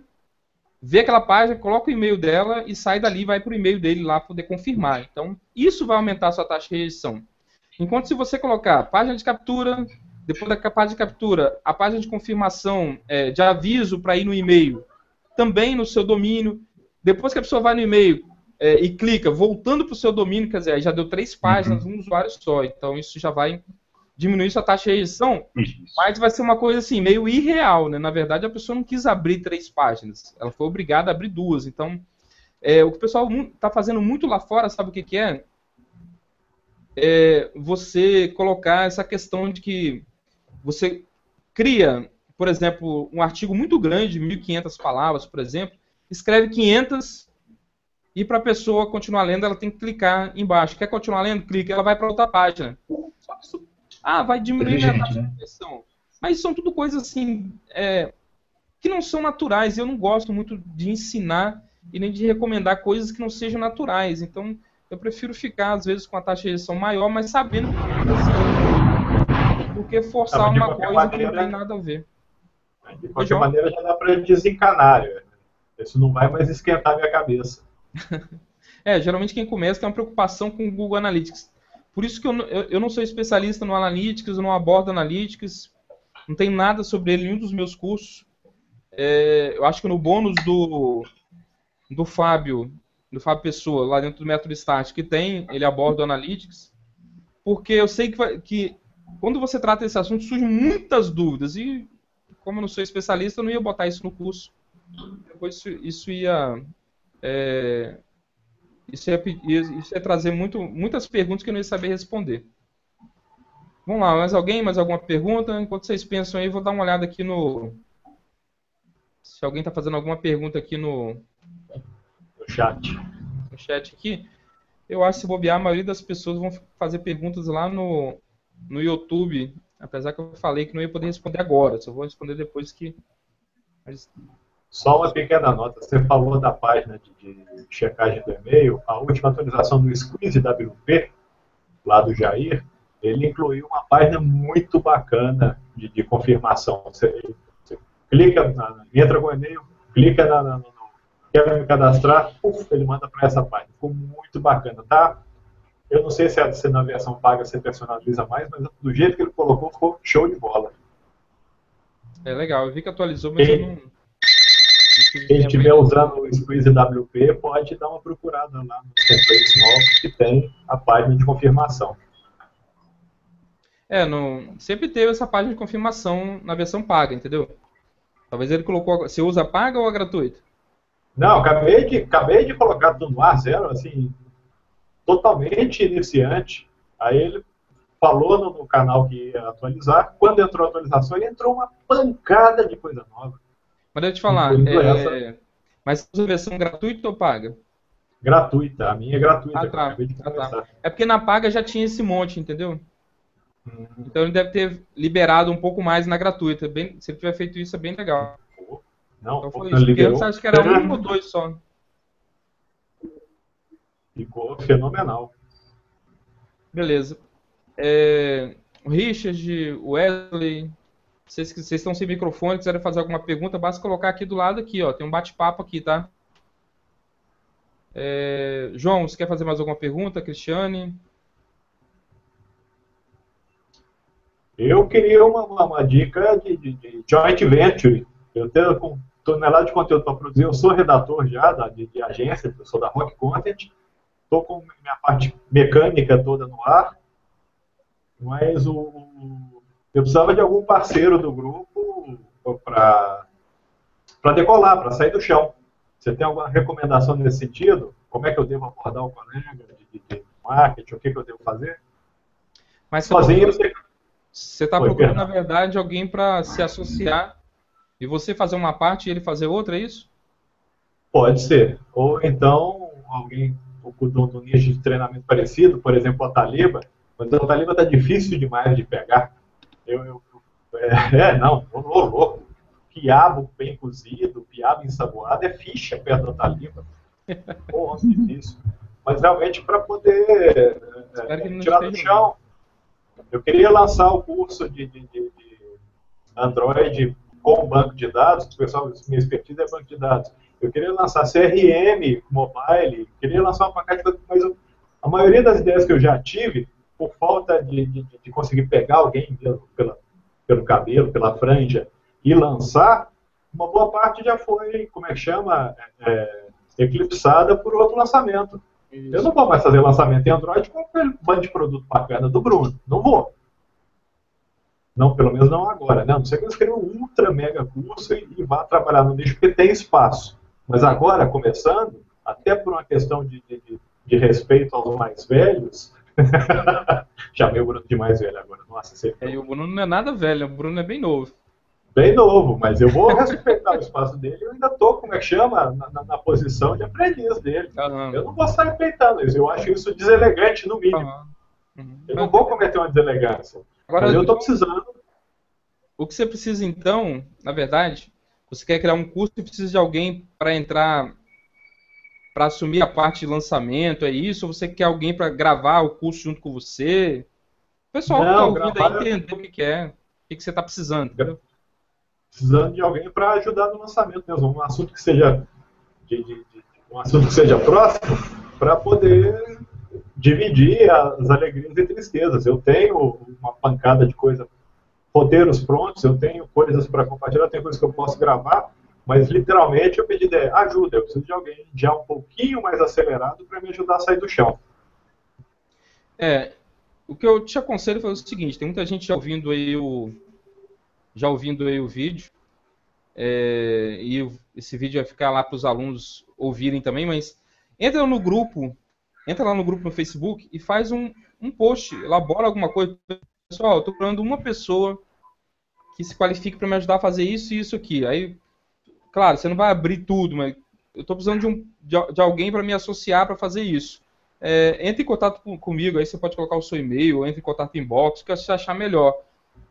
vê aquela página, coloca o e-mail dela e sai dali, vai para o e-mail dele lá poder confirmar. Então, isso vai aumentar a sua taxa de rejeição. Enquanto se você colocar página de captura, depois da página de captura, a página de confirmação é, de aviso para ir no e-mail, também no seu domínio, depois que a pessoa vai no e-mail é, e clica, voltando para o seu domínio, quer dizer, já deu três páginas, uhum. um usuário só. Então, isso já vai diminuir sua taxa de rejeição, mas vai ser uma coisa assim, meio irreal, né? Na verdade, a pessoa não quis abrir três páginas, ela foi obrigada a abrir duas. Então, é, o que o pessoal está fazendo muito lá fora, sabe o que, que é? é? Você colocar essa questão de que você cria, por exemplo, um artigo muito grande, 1.500 palavras, por exemplo, escreve 500 E para a pessoa continuar lendo, ela tem que clicar embaixo. Quer continuar lendo? Clica, ela vai para outra página. Só que isso, ah, vai diminuir a taxa de conversão. Mas são tudo coisas assim é, que não são naturais. Eu não gosto muito de ensinar e nem de recomendar coisas que não sejam naturais. Então, eu prefiro ficar, às vezes, com a taxa de rejeição maior, mas sabendo que do que forçar uma coisa maneira, que não tem nada a ver. De qualquer maneira, já dá para desencanar. Né? Isso não vai mais esquentar a minha cabeça. é, geralmente quem começa tem uma preocupação com o Google Analytics. Por isso que eu, eu, eu não sou especialista no Analytics, eu não abordo Analytics, não tem nada sobre ele em nenhum dos meus cursos. É, eu acho que no bônus do, do Fábio, do Fábio Pessoa, lá dentro do método Start, que tem, ele aborda o Analytics, porque eu sei que, que quando você trata esse assunto surgem muitas dúvidas, e como eu não sou especialista, eu não ia botar isso no curso. Depois isso, isso ia é, isso, ia, isso ia trazer muito, muitas perguntas que eu não ia saber responder. Vamos lá, mais alguém? Mais alguma pergunta? Enquanto vocês pensam aí, vou dar uma olhada aqui no. Se alguém está fazendo alguma pergunta aqui no. No chat. No chat aqui. Eu acho que se bobear, a maioria das pessoas vão fazer perguntas lá no, no YouTube. Apesar que eu falei que não ia poder responder agora. Só vou responder depois que. Mas só uma pequena nota, você falou da página de, de checagem do e-mail, a última atualização do Squeeze WP, lá do Jair, ele incluiu uma página muito bacana de, de confirmação. Você, você clica, na, entra com o e-mail, clica na, na, no, quer me cadastrar, uf, ele manda para essa página. Ficou muito bacana, tá? Eu não sei se, é, se na versão paga você personaliza mais, mas do jeito que ele colocou, ficou show de bola. É legal, eu vi que atualizou, mas eu não quem estiver usando o Squeeze WP pode dar uma procurada lá nos templates novos que tem a página de confirmação. É, no, sempre teve essa página de confirmação na versão paga, entendeu? Talvez ele colocou. Você usa paga ou a gratuita? Não, acabei de, acabei de colocar tudo no ar, zero, assim, totalmente iniciante. Aí ele falou no, no canal que ia atualizar. Quando entrou a atualização, entrou uma pancada de coisa nova. Mas deixa eu te falar, é... mas a versão gratuita ou paga? Gratuita, a minha é gratuita. Ah, tá. Ah, tá. É porque na paga já tinha esse monte, entendeu? Hum. Então ele deve ter liberado um pouco mais na gratuita. Bem, se ele tiver feito isso, é bem legal. Não, então foi isso. Porque antes acho que era um ou dois só. Ficou fenomenal. Beleza. É, Richard, Wesley, vocês, vocês estão sem microfone, quiserem fazer alguma pergunta, basta colocar aqui do lado aqui, ó. Tem um bate-papo aqui, tá? É, João, você quer fazer mais alguma pergunta? Cristiane? Eu queria uma, uma, uma dica de, de, de, joint venture. Eu tenho com tonelada de conteúdo para produzir. Eu sou redator já da, de, de agência, eu sou da Rock Content. Estou com minha parte mecânica toda no ar. Mas o, eu precisava de algum parceiro do grupo para decolar, para sair do chão. Você tem alguma recomendação nesse sentido? Como é que eu devo abordar o colega de, de, marketing? O que, que, eu devo fazer? Mas sozinho você está procurando, na verdade, alguém para se associar e você fazer uma parte e ele fazer outra, é isso? Pode ser. Ou então alguém do, do nicho de treinamento parecido, por exemplo, a Taliba. Mas a Taliba está difícil demais de pegar. Eu, eu, é, é, não, tô louco. Quiabo bem cozido, quiabo ensaboado é ficha perto da taliba. Pô, difícil. Mas realmente para poder é, tirar do chão. Eu queria lançar o curso de, de, de, de Android com banco de dados, o pessoal, minha expertise é banco de dados. Eu queria lançar CRM, mobile, queria lançar uma pacote mas a maioria das ideias que eu já tive por falta de, de, de conseguir pegar alguém pelo, pela, pelo cabelo, pela franja e lançar, uma boa parte já foi, como é que chama, é, eclipsada por outro lançamento. Isso. Eu não vou mais fazer lançamento em Android com aquele bando de produto bacana do Bruno. Não vou. Não, pelo menos não agora, né? A não sei que eu escreva um ultra mega curso e, e vá trabalhar no nicho, porque tem espaço. Mas agora, começando, até por uma questão de, de, de respeito aos mais velhos, Chamei o Bruno de mais velho agora. Nossa, você... É, o Bruno não é nada velho, o Bruno é bem novo. bem novo, mas eu vou respeitar o espaço dele. Eu ainda tô, como é que chama, na, na, na posição de aprendiz dele. Eu não vou estar respeitando isso. Eu acho isso deselegante, no mínimo. Uhum. Eu não vou cometer uma deselegância. Agora, mas eu estou precisando. O que você precisa, então, na verdade, você quer criar um curso e precisa de alguém para entrar para assumir a parte de lançamento, é isso? Ou você quer alguém para gravar o curso junto com você? O pessoal que está ouvindo aí entender o que, que é, o que, que você está precisando. Entendeu? Precisando de alguém para ajudar no lançamento mesmo, um assunto que seja de, de, de, um assunto que seja próximo, para poder dividir as alegrias e tristezas. Eu tenho uma pancada de coisa, roteiros prontos, eu tenho coisas para compartilhar, tenho coisas que eu posso gravar, mas literalmente o pedido é ajuda, eu preciso de alguém já um pouquinho mais acelerado para me ajudar a sair do chão. É, o que eu te aconselho é o seguinte, tem muita gente já ouvindo aí o já ouvindo aí o vídeo, é, e esse vídeo vai ficar lá para os alunos ouvirem também, mas entra no grupo, entra lá no grupo no Facebook e faz um, um post, elabora alguma coisa. Pessoal, estou procurando uma pessoa que se qualifique para me ajudar a fazer isso e isso aqui. Aí Claro, você não vai abrir tudo, mas eu estou precisando de, um, de, de alguém para me associar para fazer isso. É, entre em contato com, comigo, aí você pode colocar o seu e-mail, entre em contato inbox, que você achar melhor.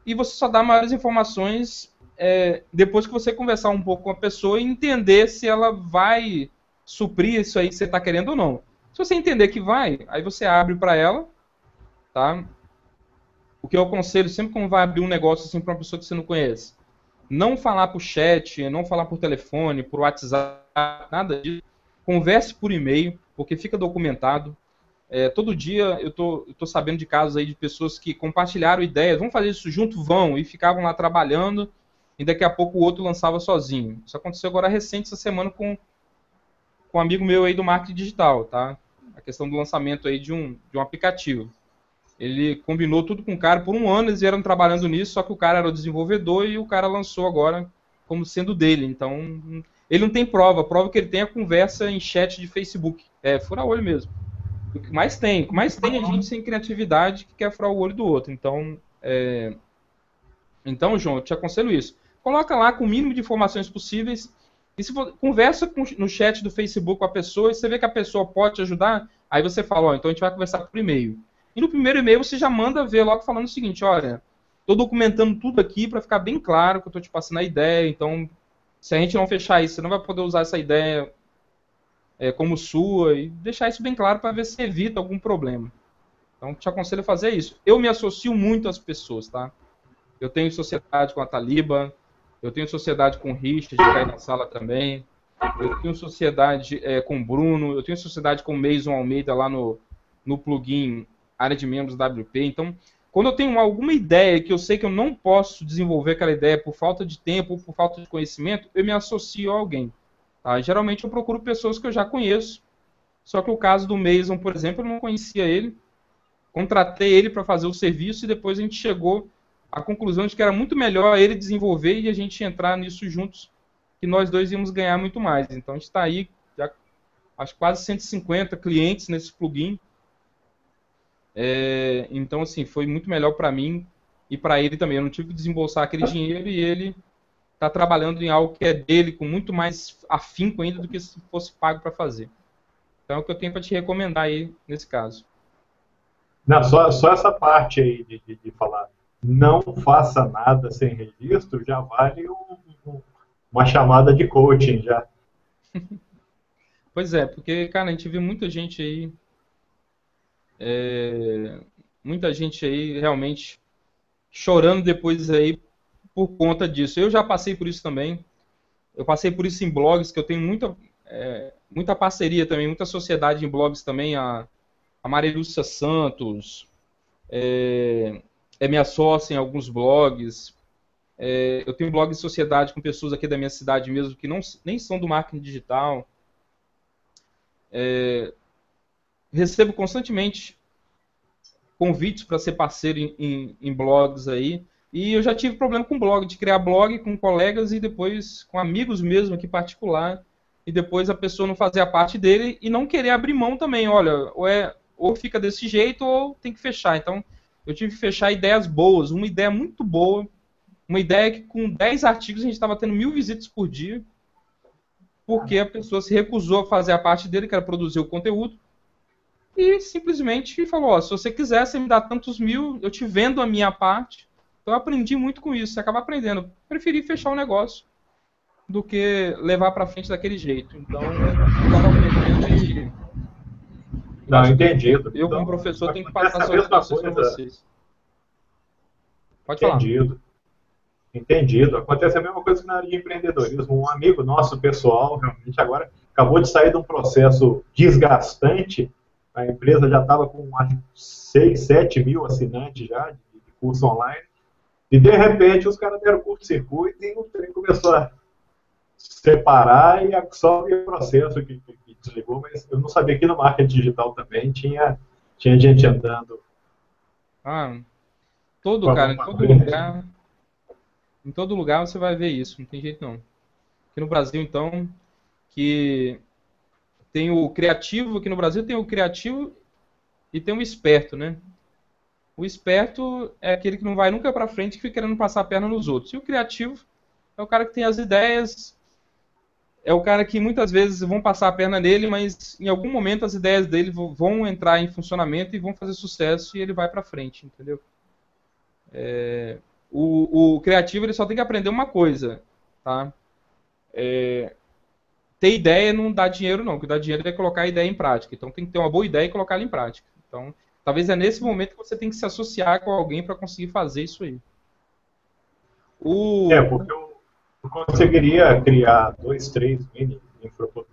E você só dá maiores informações é, depois que você conversar um pouco com a pessoa e entender se ela vai suprir isso aí que você está querendo ou não. Se você entender que vai, aí você abre para ela, tá? O que eu aconselho sempre quando vai abrir um negócio assim para uma pessoa que você não conhece, não falar por chat, não falar por telefone, por WhatsApp, nada disso. Converse por e-mail, porque fica documentado. É, todo dia eu tô, eu tô sabendo de casos aí de pessoas que compartilharam ideias, vamos fazer isso junto, vão, e ficavam lá trabalhando, e daqui a pouco o outro lançava sozinho. Isso aconteceu agora recente, essa semana, com, com um amigo meu aí do marketing digital, tá? A questão do lançamento aí de um, de um aplicativo. Ele combinou tudo com o cara por um ano, eles vieram trabalhando nisso, só que o cara era o desenvolvedor e o cara lançou agora como sendo dele. Então, ele não tem prova. A prova que ele tem é conversa em chat de Facebook. É, fura olho mesmo. O que mais tem? O que mais tem é gente sem criatividade que quer furar o olho do outro. Então, é... então João, eu te aconselho isso. Coloca lá com o mínimo de informações possíveis. E se for, conversa com, no chat do Facebook com a pessoa e você vê que a pessoa pode te ajudar, aí você fala, ó, então a gente vai conversar por e-mail. E no primeiro e-mail você já manda ver logo falando o seguinte, olha, estou documentando tudo aqui para ficar bem claro que eu estou te passando a ideia, então se a gente não fechar isso, você não vai poder usar essa ideia é, como sua e deixar isso bem claro para ver se evita algum problema. Então te aconselho a fazer isso. Eu me associo muito às pessoas, tá? Eu tenho sociedade com a Taliba, eu tenho sociedade com o Richard, que cai na sala também. Eu tenho sociedade é, com o Bruno, eu tenho sociedade com o Mason Almeida lá no, no plugin área de membros WP. Então, quando eu tenho alguma ideia que eu sei que eu não posso desenvolver aquela ideia por falta de tempo ou por falta de conhecimento, eu me associo a alguém. Tá? Geralmente eu procuro pessoas que eu já conheço. Só que o caso do Mason, por exemplo, eu não conhecia ele. Contratei ele para fazer o serviço e depois a gente chegou à conclusão de que era muito melhor ele desenvolver e a gente entrar nisso juntos, que nós dois íamos ganhar muito mais. Então a gente está aí, já acho quase 150 clientes nesse plugin. É, então, assim, foi muito melhor para mim e para ele também. Eu não tive que desembolsar aquele dinheiro e ele está trabalhando em algo que é dele com muito mais afinco ainda do que se fosse pago para fazer. Então, é o que eu tenho para te recomendar aí nesse caso. Não, só, só essa parte aí de, de, de falar não faça nada sem registro já vale um, um, uma chamada de coaching já. Pois é, porque, cara, a gente vê muita gente aí é, muita gente aí realmente chorando depois aí por conta disso. Eu já passei por isso também. Eu passei por isso em blogs, que eu tenho muita, é, muita parceria também, muita sociedade em blogs também. A, a Maria Lúcia Santos é, é minha sócia em alguns blogs. É, eu tenho blog de sociedade com pessoas aqui da minha cidade mesmo que não, nem são do marketing digital. É, recebo constantemente convites para ser parceiro em, em, em, blogs aí. E eu já tive problema com blog, de criar blog com colegas e depois com amigos mesmo aqui particular. E depois a pessoa não fazer a parte dele e não querer abrir mão também. Olha, ou, é, ou fica desse jeito ou tem que fechar. Então eu tive que fechar ideias boas. Uma ideia muito boa uma ideia que com 10 artigos a gente estava tendo mil visitas por dia, porque a pessoa se recusou a fazer a parte dele, que era produzir o conteúdo, e simplesmente falou: ó, se você quiser, você me dá tantos mil, eu te vendo a minha parte. Então eu aprendi muito com isso, você acaba aprendendo. Preferi fechar o negócio do que levar para frente daquele jeito. Então, eu Não, entendido. Eu, como então, professor, tenho que passar essa informações para vocês. Pode entendido. falar. Entendido. Acontece a mesma coisa que na área de empreendedorismo. Um amigo nosso, pessoal, realmente agora acabou de sair de um processo desgastante. A empresa já estava com acho, 6, 7 mil assinantes já de, de curso online. E de repente os caras deram curto-circuito e o trem começou a separar e só o processo que, que, que, desligou, mas eu não sabia que no marketing digital também tinha, tinha gente andando. Ah, todo cara, em todo lugar. Em todo lugar você vai ver isso, não tem jeito não. Aqui no Brasil, então, que tem o criativo, aqui no Brasil tem o criativo e tem o esperto, né? O esperto é aquele que não vai nunca para frente, que fica querendo passar a perna nos outros. E o criativo é o cara que tem as ideias, é o cara que muitas vezes vão passar a perna nele, mas em algum momento as ideias dele vão entrar em funcionamento e vão fazer sucesso e ele vai para frente, entendeu? É, o, o, criativo ele só tem que aprender uma coisa, tá? É, ter ideia não dá dinheiro não, o que dá dinheiro é colocar a ideia em prática. Então tem que ter uma boa ideia e colocar ela em prática. Então talvez é nesse momento que você tem que se associar com alguém para conseguir fazer isso aí. O... É, porque eu conseguiria criar dois, três mini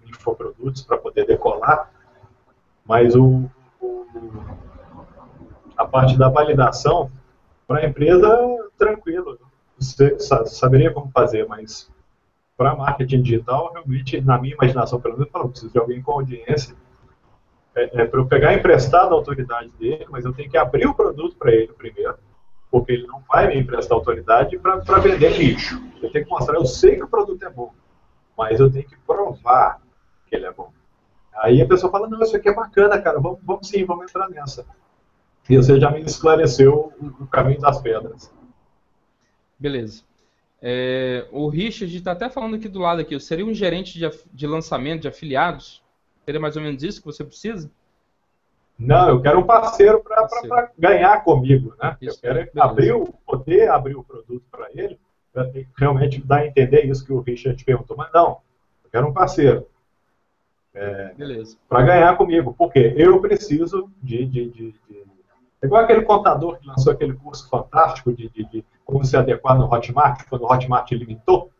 infoprodutos para poder decolar, mas o, o, a parte da validação para a empresa, tranquilo, você saberia como fazer, mas para marketing digital, realmente, na minha imaginação, pelo menos, eu falo, preciso de alguém com audiência. É, é para eu pegar emprestado a autoridade dele, mas eu tenho que abrir o produto para ele primeiro porque ele não vai me emprestar autoridade para vender lixo. Eu tenho que mostrar, eu sei que o produto é bom, mas eu tenho que provar que ele é bom. Aí a pessoa fala, não, isso aqui é bacana, cara, vamos, vamos sim, vamos entrar nessa. E você já me esclareceu o, o caminho das pedras. Beleza. É, o Richard está até falando aqui do lado aqui, seria um gerente de, de lançamento de afiliados? Seria mais ou menos isso que você precisa? Não, eu quero um parceiro para ganhar comigo, né? Isso, eu quero abrir o, poder abrir o produto para ele, para realmente dar a entender isso que o Richard perguntou. Mas não, eu quero um parceiro. É, para ganhar comigo, porque eu preciso de, de, de, de, É igual aquele contador que lançou aquele curso fantástico de, de, de como se adequar no Hotmart, quando o Hotmart limitou.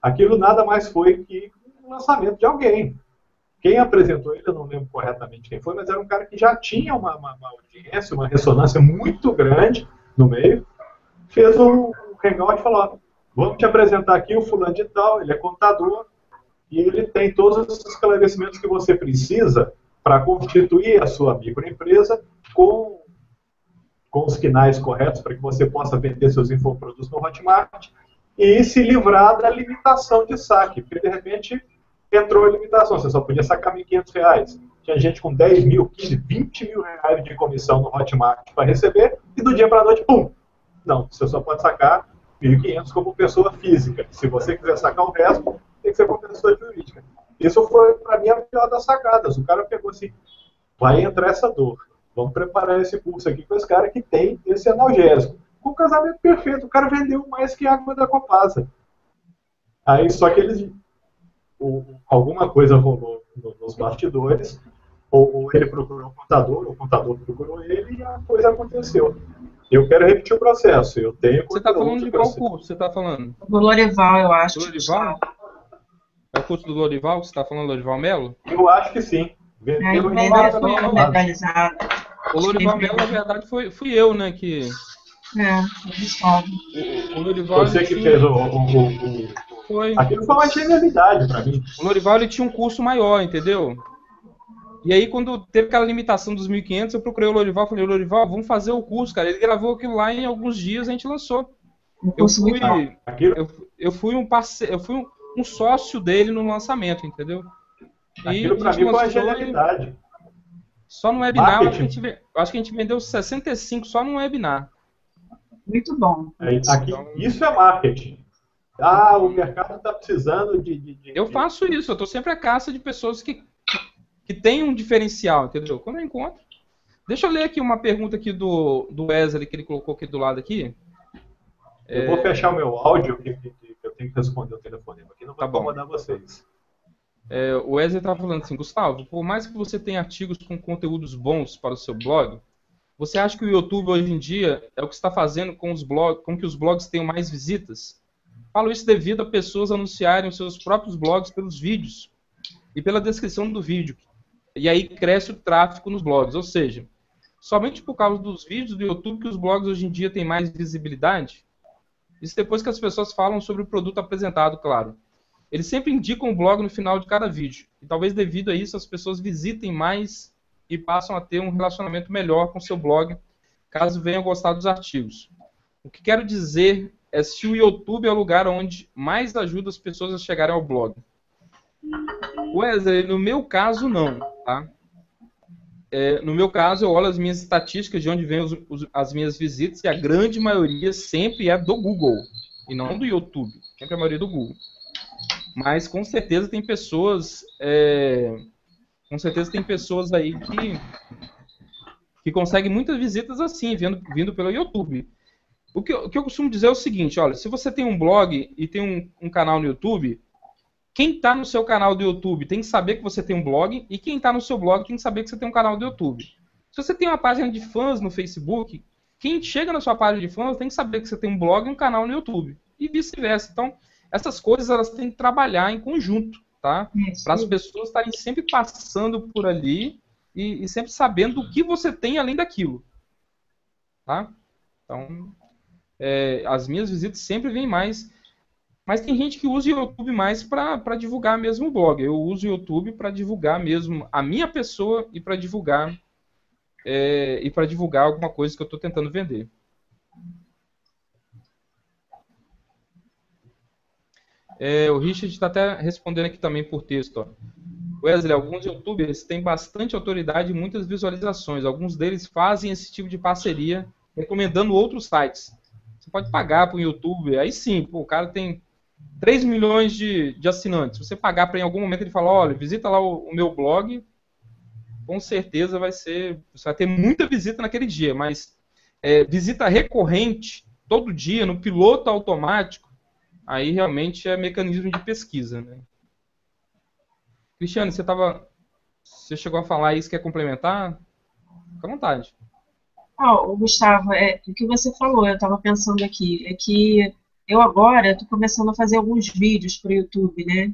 Aquilo nada mais foi que um lançamento de alguém. Quem apresentou ele, eu não lembro corretamente quem foi, mas era um cara que já tinha uma, uma, uma audiência, uma ressonância muito grande no meio. Fez um, um hangout e falou: vamos te apresentar aqui o fulano de tal, ele é contador e ele tem todos os esclarecimentos que você precisa para constituir a sua microempresa com, com os finais corretos para que você possa vender seus infoprodutos no Hotmart e se livrar da limitação de saque, porque de repente entrou a limitação, você só podia sacar 1.500 reais. Tinha gente com 10 mil, 15, 20 mil reais de comissão no Hotmart para receber, e do dia para a noite, pum! Não, você só pode sacar 1.500 como pessoa física. Se você quiser sacar o resto, tem que ser como pessoa jurídica. Isso foi, para mim, a melhor das sacadas. O cara pegou assim, vai entrar essa dor. Vamos preparar esse curso aqui com esse cara que tem esse analgésico. Com o casamento perfeito, o cara vendeu mais que água da Copasa. Aí, só que eles o, alguma coisa rolou nos bastidores, ou, ou ele procurou o contador, o contador procurou ele e a coisa aconteceu. Eu quero repetir o processo. Eu tenho. Você está falando de qual curso? Você está falando? Do Lorival, eu acho. Do Lorival? É o curso do Lorival que você está falando, Lorival Melo? Eu acho que sim. É, ele é legalizado. O Lorival Melo, na verdade, foi, fui eu, né? Que... É, o, o Lorival. Você que fez o, o, o, foi. Aquilo foi uma genialidade para mim. O Lorival ele tinha um curso maior, entendeu? E aí, quando teve aquela limitação dos 1.500, eu procurei o Lorival e falei, Lorival, vamos fazer o curso, cara. Ele gravou aquilo lá em alguns dias a gente lançou. Eu fui, eu, eu fui um parceiro, eu fui um, um, sócio dele no lançamento, entendeu? E Aquilo pra mim foi uma genialidade. Só no webinar, acho que, gente, acho que, a gente vendeu 65 só no webinar. Muito bom. É, aqui, isso é marketing. Ah, o mercado está precisando de, de, de, Eu faço isso, eu estou sempre à caça de pessoas que, que têm um diferencial, entendeu? Quando eu encontro. Deixa eu ler aqui uma pergunta aqui do, do Wesley que ele colocou aqui do lado aqui. Eu é... vou fechar o meu áudio, que, que, que, eu tenho que responder o telefonema aqui, não vai tá incomodar vocês. É, o Wesley estava falando assim, Gustavo, por mais que você tenha artigos com conteúdos bons para o seu blog, você acha que o YouTube hoje em dia é o que está fazendo com, os com que os blogs tenham mais visitas? Falo isso devido a pessoas anunciarem os seus próprios blogs pelos vídeos e pela descrição do vídeo. E aí cresce o tráfego nos blogs. Ou seja, somente por causa dos vídeos do YouTube que os blogs hoje em dia têm mais visibilidade? Isso depois que as pessoas falam sobre o produto apresentado, claro. Eles sempre indicam o blog no final de cada vídeo. E talvez devido a isso as pessoas visitem mais e passam a ter um relacionamento melhor com o seu blog, caso venham gostar dos artigos. O que quero dizer é se o YouTube é o lugar onde mais ajuda as pessoas a chegarem ao blog. Wesley, no meu caso, não. Tá? É, no meu caso, eu olho as minhas estatísticas de onde vêm os, os, as minhas visitas e a grande maioria sempre é do Google e não do YouTube. Sempre a maioria do Google. Mas com certeza tem pessoas. É, com certeza tem pessoas aí que, que conseguem muitas visitas assim, vindo, vindo pelo YouTube. O que, o que eu costumo dizer é o seguinte, olha, se você tem um blog e tem um, um canal no YouTube, quem está no seu canal do YouTube tem que saber que você tem um blog, e quem está no seu blog tem que saber que você tem um canal do YouTube. Se você tem uma página de fãs no Facebook, quem chega na sua página de fãs tem que saber que você tem um blog e um canal no YouTube. E vice-versa. Então, essas coisas elas têm que trabalhar em conjunto, tá? Para as pessoas estarem sempre passando por ali e, e, sempre sabendo o que você tem além daquilo, tá? Então, é, as minhas visitas sempre vêm mais. Mas tem gente que usa o YouTube mais para divulgar mesmo o blog. Eu uso o YouTube para divulgar mesmo a minha pessoa e para divulgar é, e para divulgar alguma coisa que eu estou tentando vender. É, o Richard está até respondendo aqui também por texto. Ó. Wesley, alguns youtubers têm bastante autoridade e muitas visualizações. Alguns deles fazem esse tipo de parceria, recomendando outros sites. Você pode pagar para um youtuber, aí sim, pô, o cara tem 3 milhões de, de assinantes. Se você pagar para em algum momento ele falar, olha, visita lá o, o, meu blog, com certeza vai ser. Você vai ter muita visita naquele dia, mas é, visita recorrente, todo dia, no piloto automático aí realmente é mecanismo de pesquisa, né? Cristiano, você tava, você chegou a falar isso, quer complementar? Fica à vontade. Oh, Gustavo, é, o que você falou, eu estava pensando aqui, é que eu agora estou começando a fazer alguns vídeos para o YouTube, né?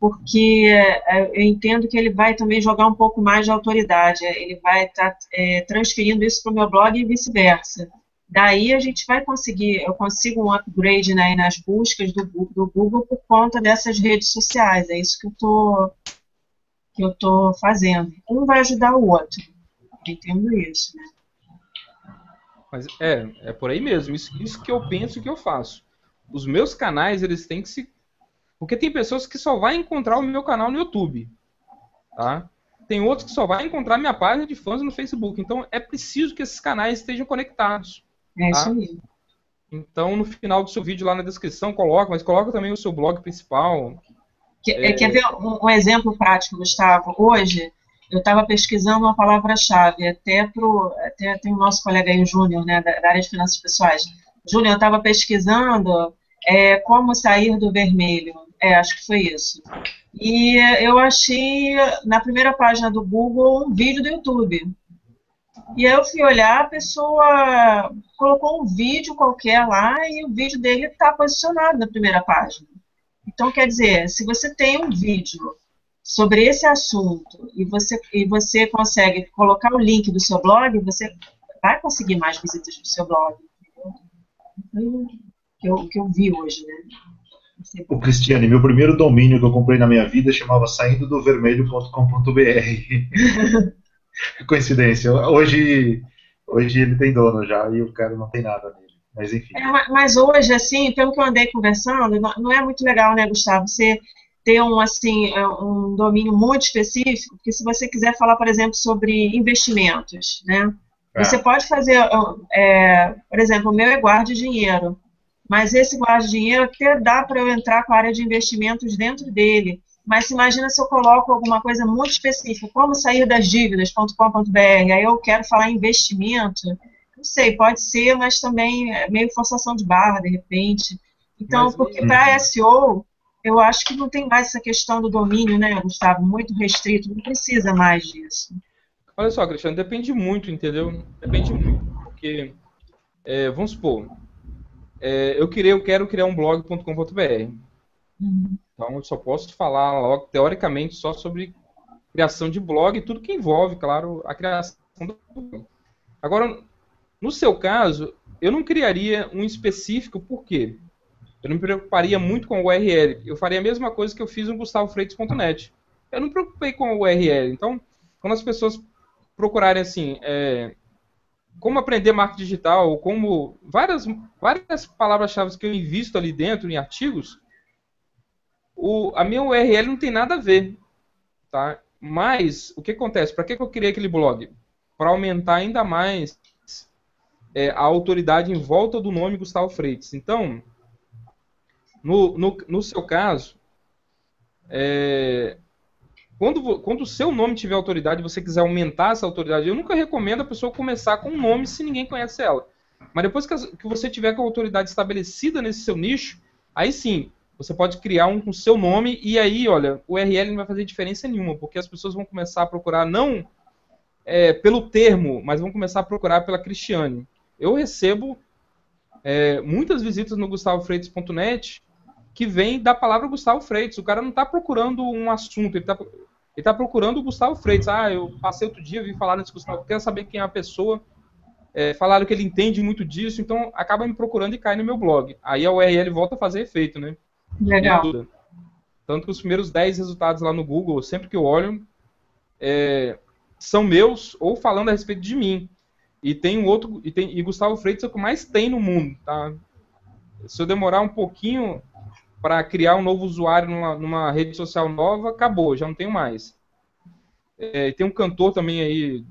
Porque é, eu entendo que ele vai também jogar um pouco mais de autoridade, ele vai estar tá, é, transferindo isso para o meu blog e vice-versa. Daí a gente vai conseguir, eu consigo um upgrade né, nas buscas do, do Google por conta dessas redes sociais. É isso que eu tô que eu tô fazendo. Um vai ajudar o outro. Entendo isso, né? Mas é, é por aí mesmo. Isso, isso que eu penso que eu faço. Os meus canais, eles têm que se. Porque tem pessoas que só vai encontrar o meu canal no YouTube. Tá? Tem outros que só vai encontrar minha página de fãs no Facebook. Então é preciso que esses canais estejam conectados. É isso tá? aí. Então, no final do seu vídeo lá na descrição, coloca, mas coloca também o seu blog principal. é... Quer ver um, um, exemplo prático, Gustavo? Hoje, eu estava pesquisando uma palavra-chave, até, pro, até tem o nosso colega aí, o Júnior, né, da, da, área de finanças pessoais. Júnior, eu estava pesquisando é, como sair do vermelho. É, acho que foi isso. E eu achei na primeira página do Google um vídeo do YouTube. E aí eu fui olhar, a pessoa colocou um vídeo qualquer lá e o vídeo dele está posicionado na primeira página. Então, quer dizer, se você tem um vídeo sobre esse assunto e você, e você consegue colocar o link do seu blog, você vai conseguir mais visitas no seu blog. Que eu, que eu vi hoje, né? O Cristiane, meu primeiro domínio que eu comprei na minha vida chamava saindo do vermelho.com.br. Coincidência. Hoje, hoje ele tem dono já e o cara não tem nada nele. Mas enfim. É, mas hoje, assim, pelo que eu andei conversando, não é muito legal, né, Gustavo? Você ter um, assim, é, um domínio muito específico, porque se você quiser falar, por exemplo, sobre investimentos, né? É. Você pode fazer, é, por exemplo, o meu é guarde dinheiro, mas esse guarde dinheiro até dá para eu entrar com a área de investimentos dentro dele. Mas imagina se eu coloco alguma coisa muito específica, como sair das dívidas.com.br, aí eu quero falar investimento, não sei, pode ser, mas também é meio forçação de barra, de repente. Então, mas, porque para SEO, eu acho que não tem mais essa questão do domínio, né, Gustavo? Muito restrito, não precisa mais disso. Olha só, Cristiano, depende muito, entendeu? Depende muito, porque, é, vamos supor, é, eu, queria, eu quero criar um blog.com.br. Uhum. Então, eu só posso falar, logo, teoricamente, só sobre criação de blog e tudo que envolve, claro, a criação do blog. Agora, no seu caso, eu não criaria um específico, por quê? Eu não me preocuparia muito com o URL. Eu faria a mesma coisa que eu fiz no gustavofreitas.net. Eu não me preocupei com o URL. Então, quando as pessoas procurarem assim, é, como aprender marketing digital, ou como várias, várias palavras-chave que eu invisto ali dentro em artigos, o, a minha URL não tem nada a ver. Tá? Mas, o que acontece? Para que, que eu criei aquele blog? Para aumentar ainda mais é, a autoridade em volta do nome Gustavo Freitas. Então, no, no, no seu caso, é, quando, quando o seu nome tiver autoridade você quiser aumentar essa autoridade, eu nunca recomendo a pessoa começar com um nome se ninguém conhece ela. Mas depois que, que você tiver com a autoridade estabelecida nesse seu nicho, aí sim, você pode criar um com seu nome e aí, olha, o URL não vai fazer diferença nenhuma, porque as pessoas vão começar a procurar não é, pelo termo, mas vão começar a procurar pela Cristiane. Eu recebo é, muitas visitas no gustavofreitas.net que vem da palavra Gustavo Freitas. O cara não está procurando um assunto, ele está ele tá procurando o Gustavo Freitas. Ah, eu passei outro dia, vi falar nesse Gustavo, quero saber quem é a pessoa. É, falaram que ele entende muito disso, então acaba me procurando e cai no meu blog. Aí a URL volta a fazer efeito, né? Legal. Tanto que os primeiros 10 resultados lá no Google, sempre que eu olho, é, são meus ou falando a respeito de mim. E tem um outro, e, tem, e Gustavo Freitas é o que mais tem no mundo, tá? Se eu demorar um pouquinho para criar um novo usuário numa, numa, rede social nova, acabou, já não tenho mais. É, tem um cantor também aí,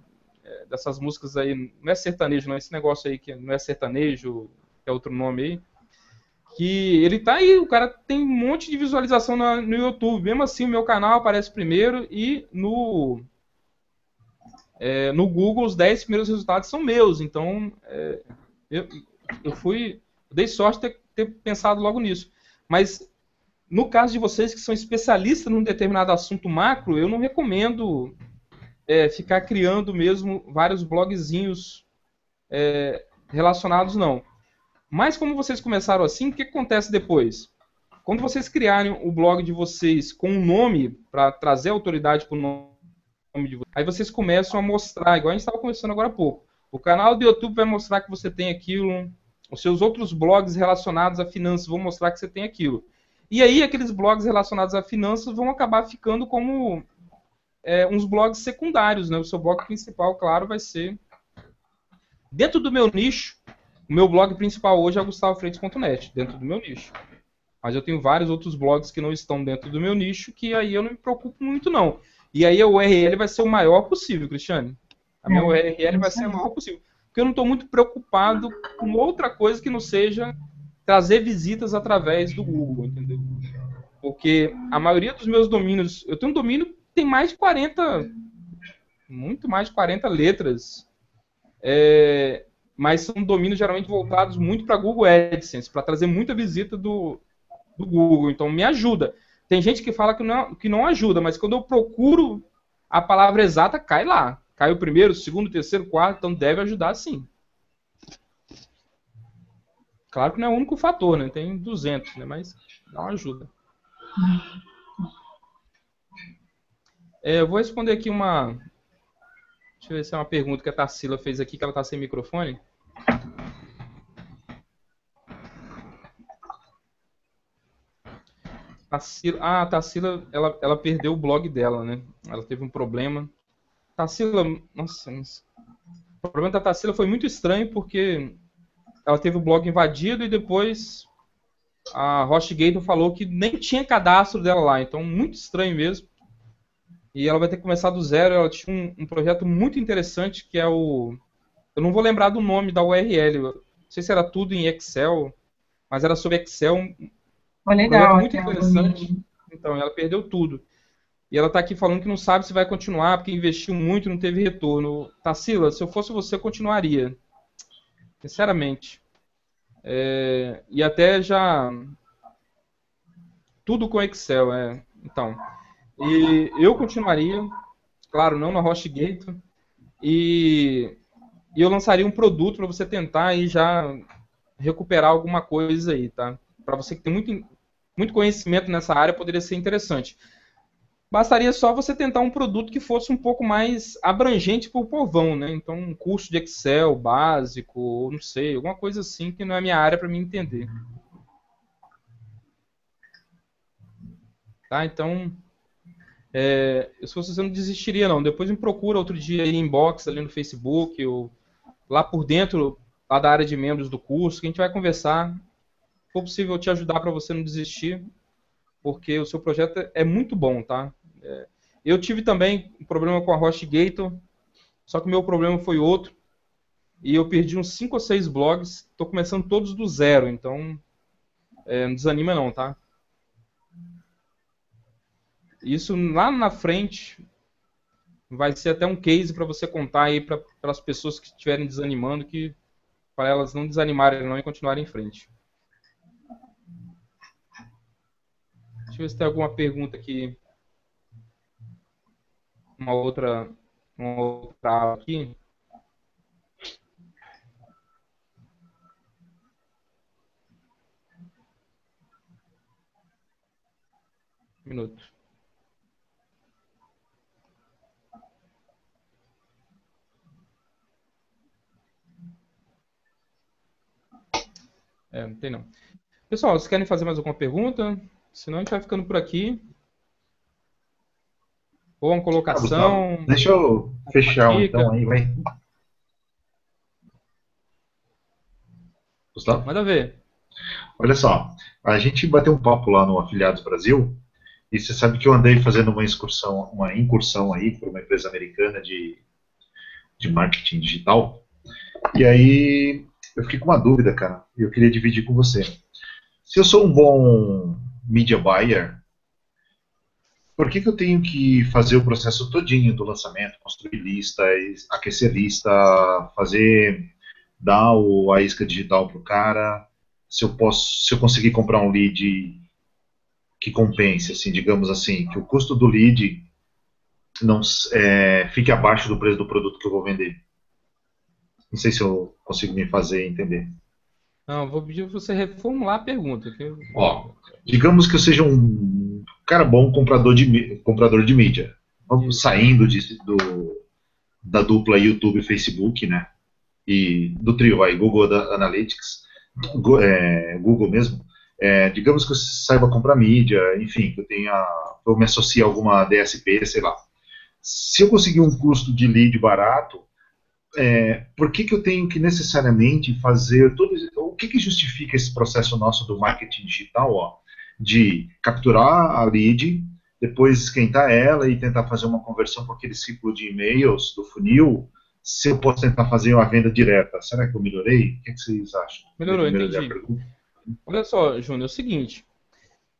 é, dessas músicas aí, não é sertanejo, não é esse negócio aí que não é sertanejo, que é outro nome aí, que ele tá aí, o cara tem um monte de visualização no, YouTube, mesmo assim o meu canal aparece primeiro e no é, no Google os 10 primeiros resultados são meus, então é, eu, eu fui, dei sorte de ter, ter pensado logo nisso. Mas no caso de vocês que são especialistas num determinado assunto macro, eu não recomendo é, ficar criando mesmo vários blogzinhos é, relacionados, não. Mas como vocês começaram assim, o que acontece depois? Quando vocês criarem o blog de vocês com um nome, para trazer autoridade para o nome de vocês, aí vocês começam a mostrar, igual a gente estava conversando agora há pouco. O canal do YouTube vai mostrar que você tem aquilo, os seus outros blogs relacionados a finanças vão mostrar que você tem aquilo. E aí aqueles blogs relacionados a finanças vão acabar ficando como é, uns blogs secundários, né? O seu blog principal, claro, vai ser dentro do meu nicho. O meu blog principal hoje é gustavofreitas.net, dentro do meu nicho. Mas eu tenho vários outros blogs que não estão dentro do meu nicho, que aí eu não me preocupo muito não. E aí a URL vai ser o maior possível, Cristiane. A minha URL é, vai ser a maior possível porque eu não estou muito preocupado com outra coisa que não seja trazer visitas através do Google, entendeu? Porque a maioria dos meus domínios, eu tenho um domínio que tem mais de 40, muito mais de 40 letras, é, mas são domínios geralmente voltados muito para Google AdSense, para trazer muita visita do, do Google, então me ajuda. Tem gente que fala que não, que não ajuda, mas quando eu procuro a palavra exata, cai lá. Caiu o primeiro, segundo, terceiro, quarto, então deve ajudar sim. Claro que não é o único fator, né? Tem 200, né? Mas dá uma ajuda. É, eu vou responder aqui uma. Deixa eu ver se é uma pergunta que a Tarsila fez aqui, que ela está sem microfone. Tarsila, ah, a Tarsila, ela, ela perdeu o blog dela, né? Ela teve um problema Tarsila, nossa, o problema da Tarsila foi muito estranho porque ela teve o blog invadido e depois a HostGator falou que nem tinha cadastro dela lá, então muito estranho mesmo. E ela vai ter que começar do zero. Ela tinha um, um projeto muito interessante que é o Eu não vou lembrar do nome da URL. Não sei se era tudo em Excel, mas era sobre Excel. Oh, legal. Um muito interessante. Então, ela perdeu tudo. E ela está aqui falando que não sabe se vai continuar, porque investiu muito e não teve retorno. Tassila, se eu fosse você, eu continuaria. Sinceramente. É, e até já. Tudo com Excel, é. Então. E eu continuaria, claro, não na HostGate. E, e eu lançaria um produto para você tentar aí já recuperar alguma coisa aí, tá? Para você que tem muito, muito conhecimento nessa área, poderia ser interessante. Bastaria só você tentar um produto que fosse um pouco mais abrangente para o povão, né? Então, um curso de Excel básico, não sei, alguma coisa assim que não é minha área para me entender. Tá? Então, é, se você não desistiria não. Depois me procura outro dia aí inbox ali no Facebook, ou lá por dentro, lá da área de membros do curso, que a gente vai conversar. Se for possível te ajudar para você não desistir, porque o seu projeto é muito bom, tá? É, eu tive também um problema com a HostGator, só que o meu problema foi outro. E eu perdi uns 5 ou 6 blogs. Estou começando todos do zero, então é, não desanima não, tá? Isso lá na frente vai ser até um case para você contar aí para as pessoas que estiverem desanimando, que para elas não desanimarem não e continuarem em frente. Deixa eu ver se tem alguma pergunta aqui. Uma outra, uma outra aqui. Um minuto. É, não tem não. Pessoal, vocês querem fazer mais alguma pergunta? Senão a gente vai ficando por aqui. Ou uma colocação. Ah, deixa eu fechar então aí, vai. Gustavo? Manda ver. Olha só, a gente bateu um papo lá no Afiliados Brasil e você sabe que eu andei fazendo uma excursão, uma incursão aí para uma empresa americana de, de marketing digital. E aí eu fiquei com uma dúvida, cara, e eu queria dividir com você. Se eu sou um bom media buyer, por que, que eu tenho que fazer o processo todinho do lançamento, construir lista, aquecer lista, fazer dar o, a isca digital pro cara, se eu posso, se eu conseguir comprar um lead que compense, assim, digamos assim, que o custo do lead não é, fique abaixo do preço do produto que eu vou vender. Não sei se eu consigo me fazer entender. Não, vou pedir para você reformular a pergunta. Que... Ó, digamos que eu seja um cara bom comprador de, comprador de mídia. Vamos saindo de, do, da dupla YouTube e Facebook, né? E do trio aí, Google Analytics, Google, é, Google mesmo. É, digamos que eu saiba comprar mídia, enfim, que eu tenha, eu me associe a alguma DSP, sei lá. Se eu conseguir um custo de lead barato, é, por que, que eu tenho que necessariamente fazer tudo o que, que justifica esse processo nosso do marketing digital, ó, de capturar a lead, depois esquentar ela e tentar fazer uma conversão com aquele ciclo de e-mails do funil, se eu posso tentar fazer uma venda direta, será que eu melhorei? O que, que vocês acham? Melhorou, entendi. Olha só, Júnior, é o seguinte,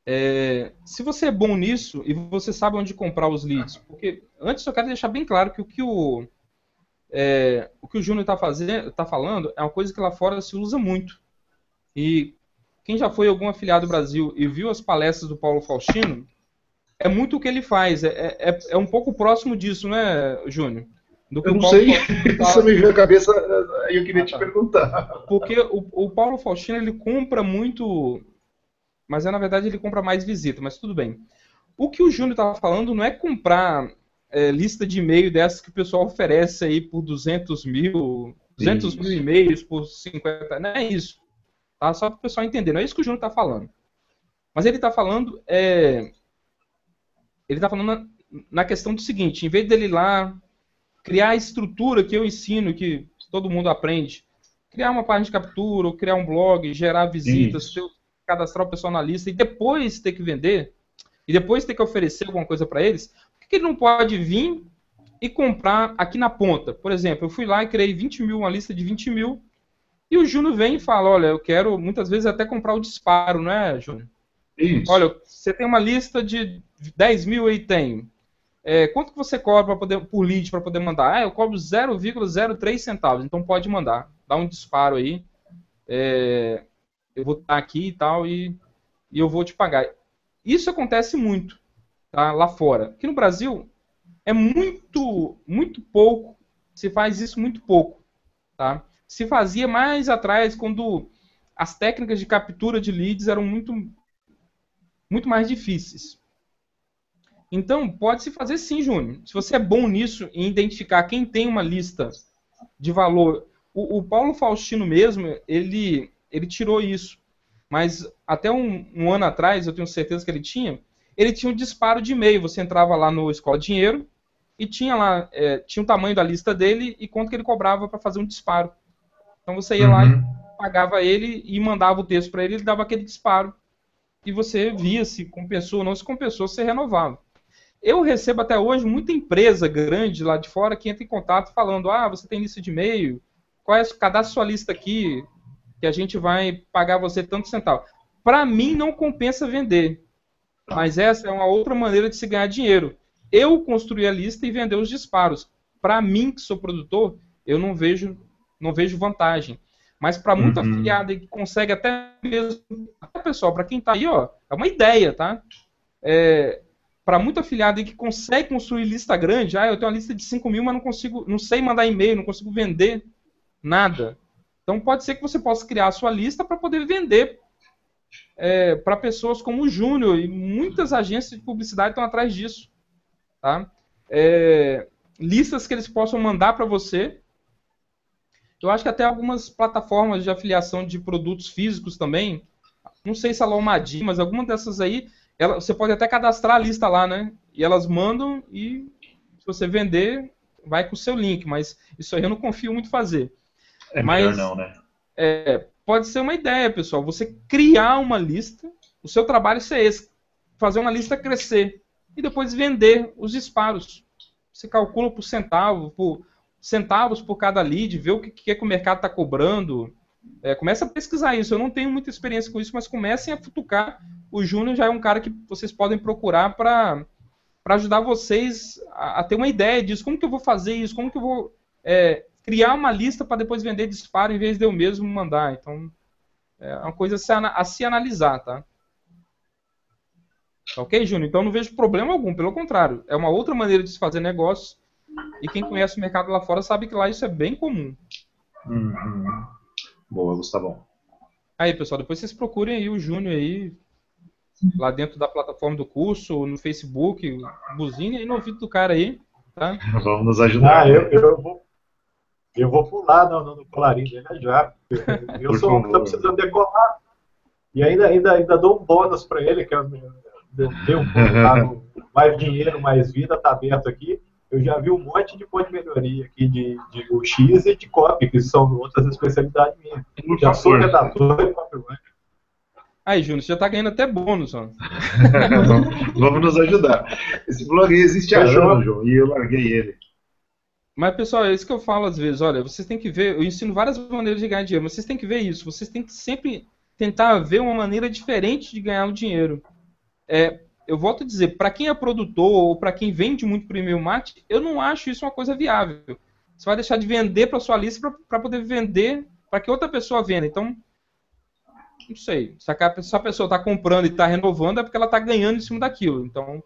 é, se você é bom nisso e você sabe onde comprar os leads, porque antes eu quero deixar bem claro que o que o é, o que o Júnior está tá falando, é uma coisa que lá fora se usa muito. E quem já foi algum afiliado do Brasil e viu as palestras do Paulo Faustino, é muito o que ele faz. É, é, é um pouco próximo disso, né, Júnior? Do que eu não sei, isso me veio à cabeça e eu queria ah, te tá. perguntar. Porque o, o Paulo Faustino, ele compra muito, mas é, na verdade ele compra mais visita, mas tudo bem. O que o Júnior estava falando não é comprar é, lista de e-mail dessas que o pessoal oferece aí por 200 mil, 200 isso. mil e-mails por 50, não é isso. Tá? Só para o pessoal entender, não é isso que o Júnior está falando. Mas ele está falando, é, ele está falando na, na, questão do seguinte, em vez dele ir lá criar a estrutura que eu ensino, que todo mundo aprende, criar uma página de captura, ou criar um blog, gerar visitas, cadastrar o pessoal na lista e depois ter que vender, e depois ter que oferecer alguma coisa para eles, que ele não pode vir e comprar aqui na ponta. Por exemplo, eu fui lá e criei 20 mil, uma lista de 20 mil, e o Júnior vem e fala, olha, eu quero muitas vezes até comprar o disparo, não é, Júnior? Isso. Olha, você tem uma lista de 10 mil aí, tem. É, quanto que você cobra poder, por lead para poder mandar? Ah, eu cobro 0,03 centavos, então pode mandar. Dá um disparo aí. É, eu vou estar aqui e tal, e, e eu vou te pagar. Isso acontece muito tá, lá fora. Aqui no Brasil, é muito, muito pouco, se faz isso muito pouco. Tá? Se fazia mais atrás, quando as técnicas de captura de leads eram muito, muito mais difíceis. Então, pode se fazer sim, Júnior. Se você é bom nisso, em identificar quem tem uma lista de valor. O, o Paulo Faustino mesmo, ele, ele tirou isso. Mas até um, um, ano atrás, eu tenho certeza que ele tinha, ele tinha um disparo de e-mail. Você entrava lá no Escola Dinheiro e tinha lá, é, tinha o tamanho da lista dele e quanto que ele cobrava para fazer um disparo. Então você ia uhum. lá e pagava ele e mandava o texto para ele, ele dava aquele disparo. E você via se compensou ou não, se compensou, você renovava. Eu recebo até hoje muita empresa grande lá de fora que entra em contato falando: ah, você tem lista de e-mail, qual é, cadastre sua lista aqui, que a gente vai pagar você tanto centavo. Para mim não compensa vender, mas essa é uma outra maneira de se ganhar dinheiro. Eu construir a lista e vender os disparos. Para mim que sou produtor, eu não vejo não vejo vantagem. Mas para muita uhum. afiliada que consegue até mesmo. Até, pessoal, para quem está aí, ó, é uma ideia, tá? É, para muita afiliada que consegue construir lista grande, ah, eu tenho uma lista de 5 mil, mas não consigo, não sei mandar e-mail, não consigo vender nada. Então pode ser que você possa criar a sua lista para poder vender é, para pessoas como o Júnior e muitas agências de publicidade estão atrás disso. Tá? É, listas que eles possam mandar para você eu acho que até algumas plataformas de afiliação de produtos físicos também, não sei se a Lomadim, mas alguma dessas aí, ela, você pode até cadastrar a lista lá, né? E elas mandam e se você vender, vai com o seu link, mas isso aí eu não confio muito fazer. É mas, melhor não, né? É, pode ser uma ideia, pessoal. Você criar uma lista, o seu trabalho é esse, fazer uma lista crescer e depois vender os disparos. Você calcula por centavo, por centavos por cada lead, ver o que, é que o mercado está cobrando. É, começa a pesquisar isso. Eu não tenho muita experiência com isso, mas comecem a futucar. O Júnior já é um cara que vocês podem procurar para ajudar vocês a, a, ter uma ideia disso. Como que eu vou fazer isso? Como que eu vou é, criar uma lista para depois vender disparo em vez de eu mesmo mandar? Então, é uma coisa a se, a se analisar, tá? Ok, Júnior? Então não vejo problema algum, pelo contrário. É uma outra maneira de se fazer negócio e quem conhece o mercado lá fora sabe que lá isso é bem comum. Uhum. Boa, Gustavão. Aí, pessoal, depois vocês procurem aí o Júnior aí, lá dentro da plataforma do curso, no Facebook, buzine aí no ouvido do cara aí, tá? Vamos nos ajudar. Ah, eu, eu, vou, eu vou pular no, no colarinho dele já. Eu sou um que tá precisando decolar. E ainda, ainda, ainda dou um bônus para ele, que eu, eu, eu, um mais dinheiro, mais vida, tá aberto aqui eu já vi um monte de ponto de melhoria aqui de, de UX e de copy, que são outras especialidades minhas. Já sou redator e copywriter. Aí, Júnior, você já está ganhando até bônus, ó. vamos, nos ajudar. Esse blog existe há anos, João, e eu larguei ele. Mas, pessoal, é isso que eu falo às vezes. Olha, vocês têm que ver, eu ensino várias maneiras de ganhar dinheiro, mas vocês têm que ver isso. Vocês têm que sempre tentar ver uma maneira diferente de ganhar o dinheiro. É, eu volto a dizer, para quem é produtor ou para quem vende muito para e-mail marketing, eu não acho isso uma coisa viável. Você vai deixar de vender para sua lista para poder vender para que outra pessoa venda. Então, não sei. Se a, pessoa está comprando e está renovando, é porque ela está ganhando em cima daquilo. Então,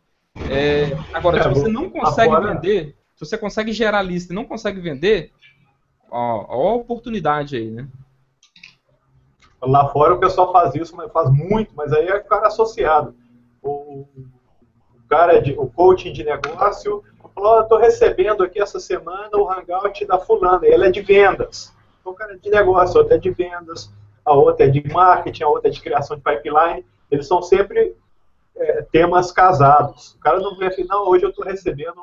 é, agora, é, se você não consegue vender, se você consegue gerar lista e não consegue vender, ó, ó a oportunidade aí, né? Lá fora o pessoal faz isso, mas faz muito, mas aí é cara associado o, cara, de, o coaching de negócio, falou, oh, estou recebendo aqui essa semana o hangout da fulana, ele é de vendas. O cara é de negócio, outra é de vendas, a outra é de marketing, a outra é de criação de pipeline, eles são sempre é, temas casados. O cara não vê assim, não, hoje eu estou recebendo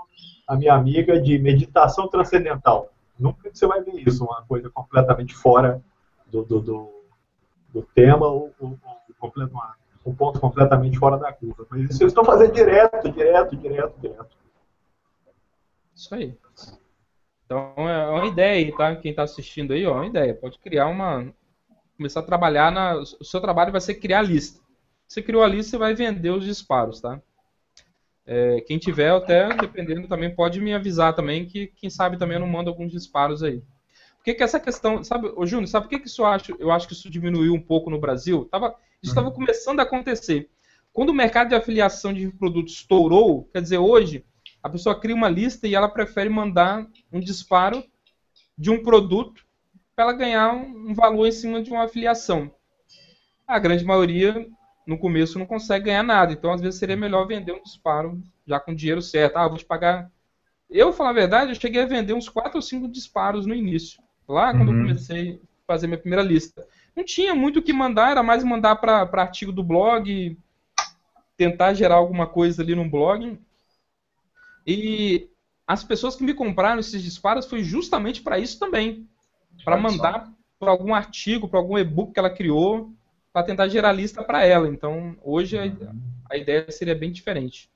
a minha amiga de meditação transcendental. Nunca você vai ver isso, uma coisa completamente fora do, do, do, do tema, ou, ou, ou uma, um ponto completamente fora da curva. Mas isso eles estão fazendo direto, direto, direto, direto. Isso aí. Então é uma ideia aí, tá? Quem está assistindo aí, ó, uma ideia. Pode criar uma. Começar a trabalhar na. O seu trabalho vai ser criar lista. Você criou a lista, você vai vender os disparos, tá? É, quem tiver, até dependendo também, pode me avisar também, que quem sabe também eu não mando alguns disparos aí. Por que, que essa questão. Sabe, ô Júnior, sabe por que, que isso eu acho, eu acho que isso diminuiu um pouco no Brasil? Tava, isso estava uhum. começando a acontecer. Quando o mercado de afiliação de produtos estourou, quer dizer, hoje, a pessoa cria uma lista e ela prefere mandar um disparo de um produto para ela ganhar um valor em cima de uma afiliação. A grande maioria, no começo, não consegue ganhar nada. Então, às vezes, seria melhor vender um disparo já com dinheiro certo. Ah, vou te pagar. Eu, falar a verdade, eu cheguei a vender uns 4 ou 5 disparos no início. Lá, quando uhum. eu comecei a fazer minha primeira lista. Não tinha muito o que mandar, era mais mandar para artigo do blog, tentar gerar alguma coisa ali no blog. E as pessoas que me compraram esses disparos foi justamente para isso também. Para mandar para algum artigo, para algum e-book que ela criou, para tentar gerar lista para ela. Então, hoje a, a, ideia seria bem diferente.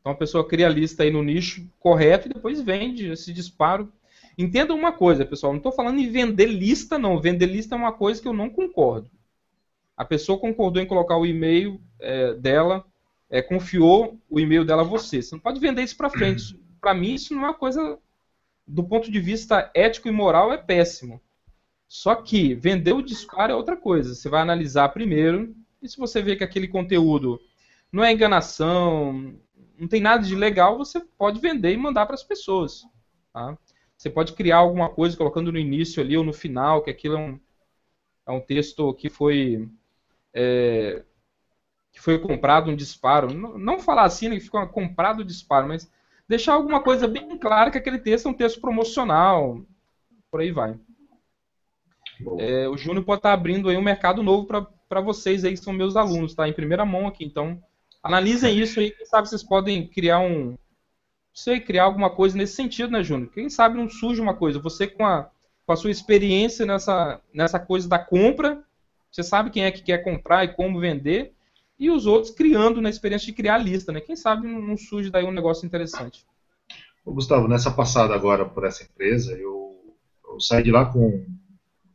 Então, a pessoa cria a lista aí no nicho correto e depois vende esse disparo. Entenda uma coisa, pessoal, não estou falando em vender lista, não. Vender lista é uma coisa que eu não concordo. A pessoa concordou em colocar o e-mail é, dela é, confiou o e-mail dela a você. Você não pode vender isso para frente. Para mim, isso não é uma coisa, do ponto de vista ético e moral, é péssimo. Só que vender o disparo é outra coisa. Você vai analisar primeiro, e se você vê que aquele conteúdo não é enganação, não tem nada de legal, você pode vender e mandar para as pessoas. Tá? Você pode criar alguma coisa colocando no início ali ou no final, que aquilo é um, é um texto que foi é, que foi comprado um disparo. Não, não falar assim, né, que ficou comprado o disparo, mas deixar alguma coisa bem clara que aquele texto é um texto promocional. Por aí vai. É, o Júnior pode estar abrindo aí um mercado novo para vocês aí, que são meus alunos, tá? Em primeira mão aqui. Então, analisem isso aí, quem sabe vocês podem criar um. Sei, criar alguma coisa nesse sentido, né, Júnior? Quem sabe não surge uma coisa. Você com a, com a sua experiência nessa, nessa coisa da compra, você sabe quem é que quer comprar e como vender e os outros criando na experiência de criar a lista, né? Quem sabe não surge daí um negócio interessante. Ô, Gustavo, nessa passada agora por essa empresa, eu, eu saí de lá com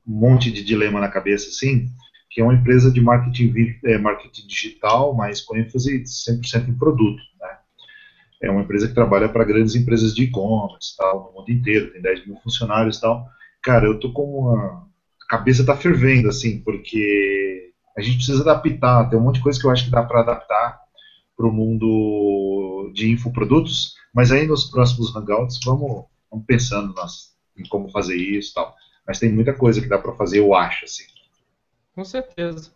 um monte de dilema na cabeça, assim, que é uma empresa de marketing, é, marketing digital, mas com ênfase 100% em produto, né? É uma empresa que trabalha para grandes empresas de e-commerce, tal, no mundo inteiro, tem 10 mil funcionários tal. Cara, eu tô com uma... A cabeça tá fervendo, assim, porque a gente precisa adaptar, tem um monte de coisa que eu acho que dá para adaptar para o mundo de infoprodutos, mas aí nos próximos hangouts vamos, vamos pensando em como fazer isso e tal. Mas tem muita coisa que dá para fazer, eu acho, assim. Com certeza.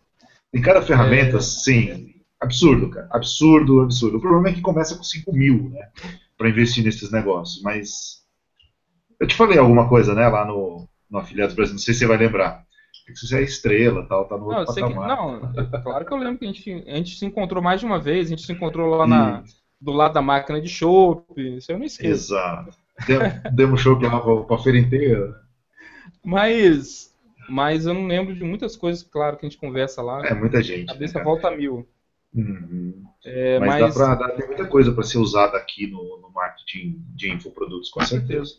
Tem cada ferramenta, é... sim, absurdo, cara. Absurdo, absurdo. O problema é que começa com 5 mil, né? Para investir nesses negócios. Mas eu te falei alguma coisa, né, lá no, no Afiliados Brasil, não sei se você vai lembrar que você é estrela, tal, tá no não, outro patamar. Que, não, claro que eu lembro que a gente, a gente se encontrou mais de uma vez, a gente se encontrou lá na, do lado da máquina de chopp, isso eu não esqueço. Exato. Demos chopp lá pra, a feira inteira. Mas, mas eu não lembro de muitas coisas, claro, que a gente conversa lá. É, muita gente. A cabeça né, volta a mil. Uhum. É, mas, mas, dá pra, dá, tem muita coisa para ser usada aqui no, no marketing de infoprodutos, com, com certeza.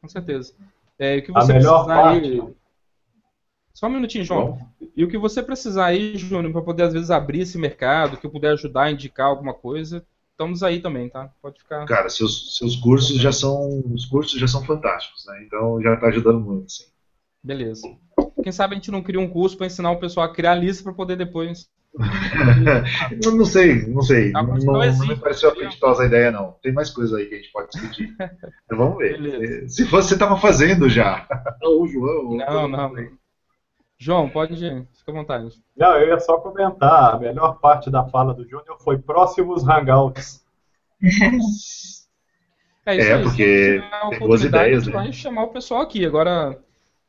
Com certeza. É, o que você a melhor parte, aí, só um minutinho, João. Bom. E o que você precisar aí, Júnior, para poder às vezes abrir esse mercado, que eu puder ajudar a indicar alguma coisa, estamos aí também, tá? Pode ficar. Cara, seus, seus cursos já são. Os cursos já são fantásticos, né? Então já está ajudando muito, sim. Beleza. Quem sabe a gente não cria um curso para ensinar o pessoal a criar lista para poder depois. não sei, não sei. Não, não, não, me pareceu apetitosa a ideia, não. Tem mais coisas aí que a gente pode discutir. Então, vamos ver. Beleza. Se fosse, você estava fazendo já. Ou o João. Não, não. não. João, pode ir, fica à vontade. Não, eu ia só comentar, a melhor parte da fala do Júnior foi próximos hangouts. é isso é, aí, porque tem boas ideias. Né? Vai chamar o pessoal aqui. Agora,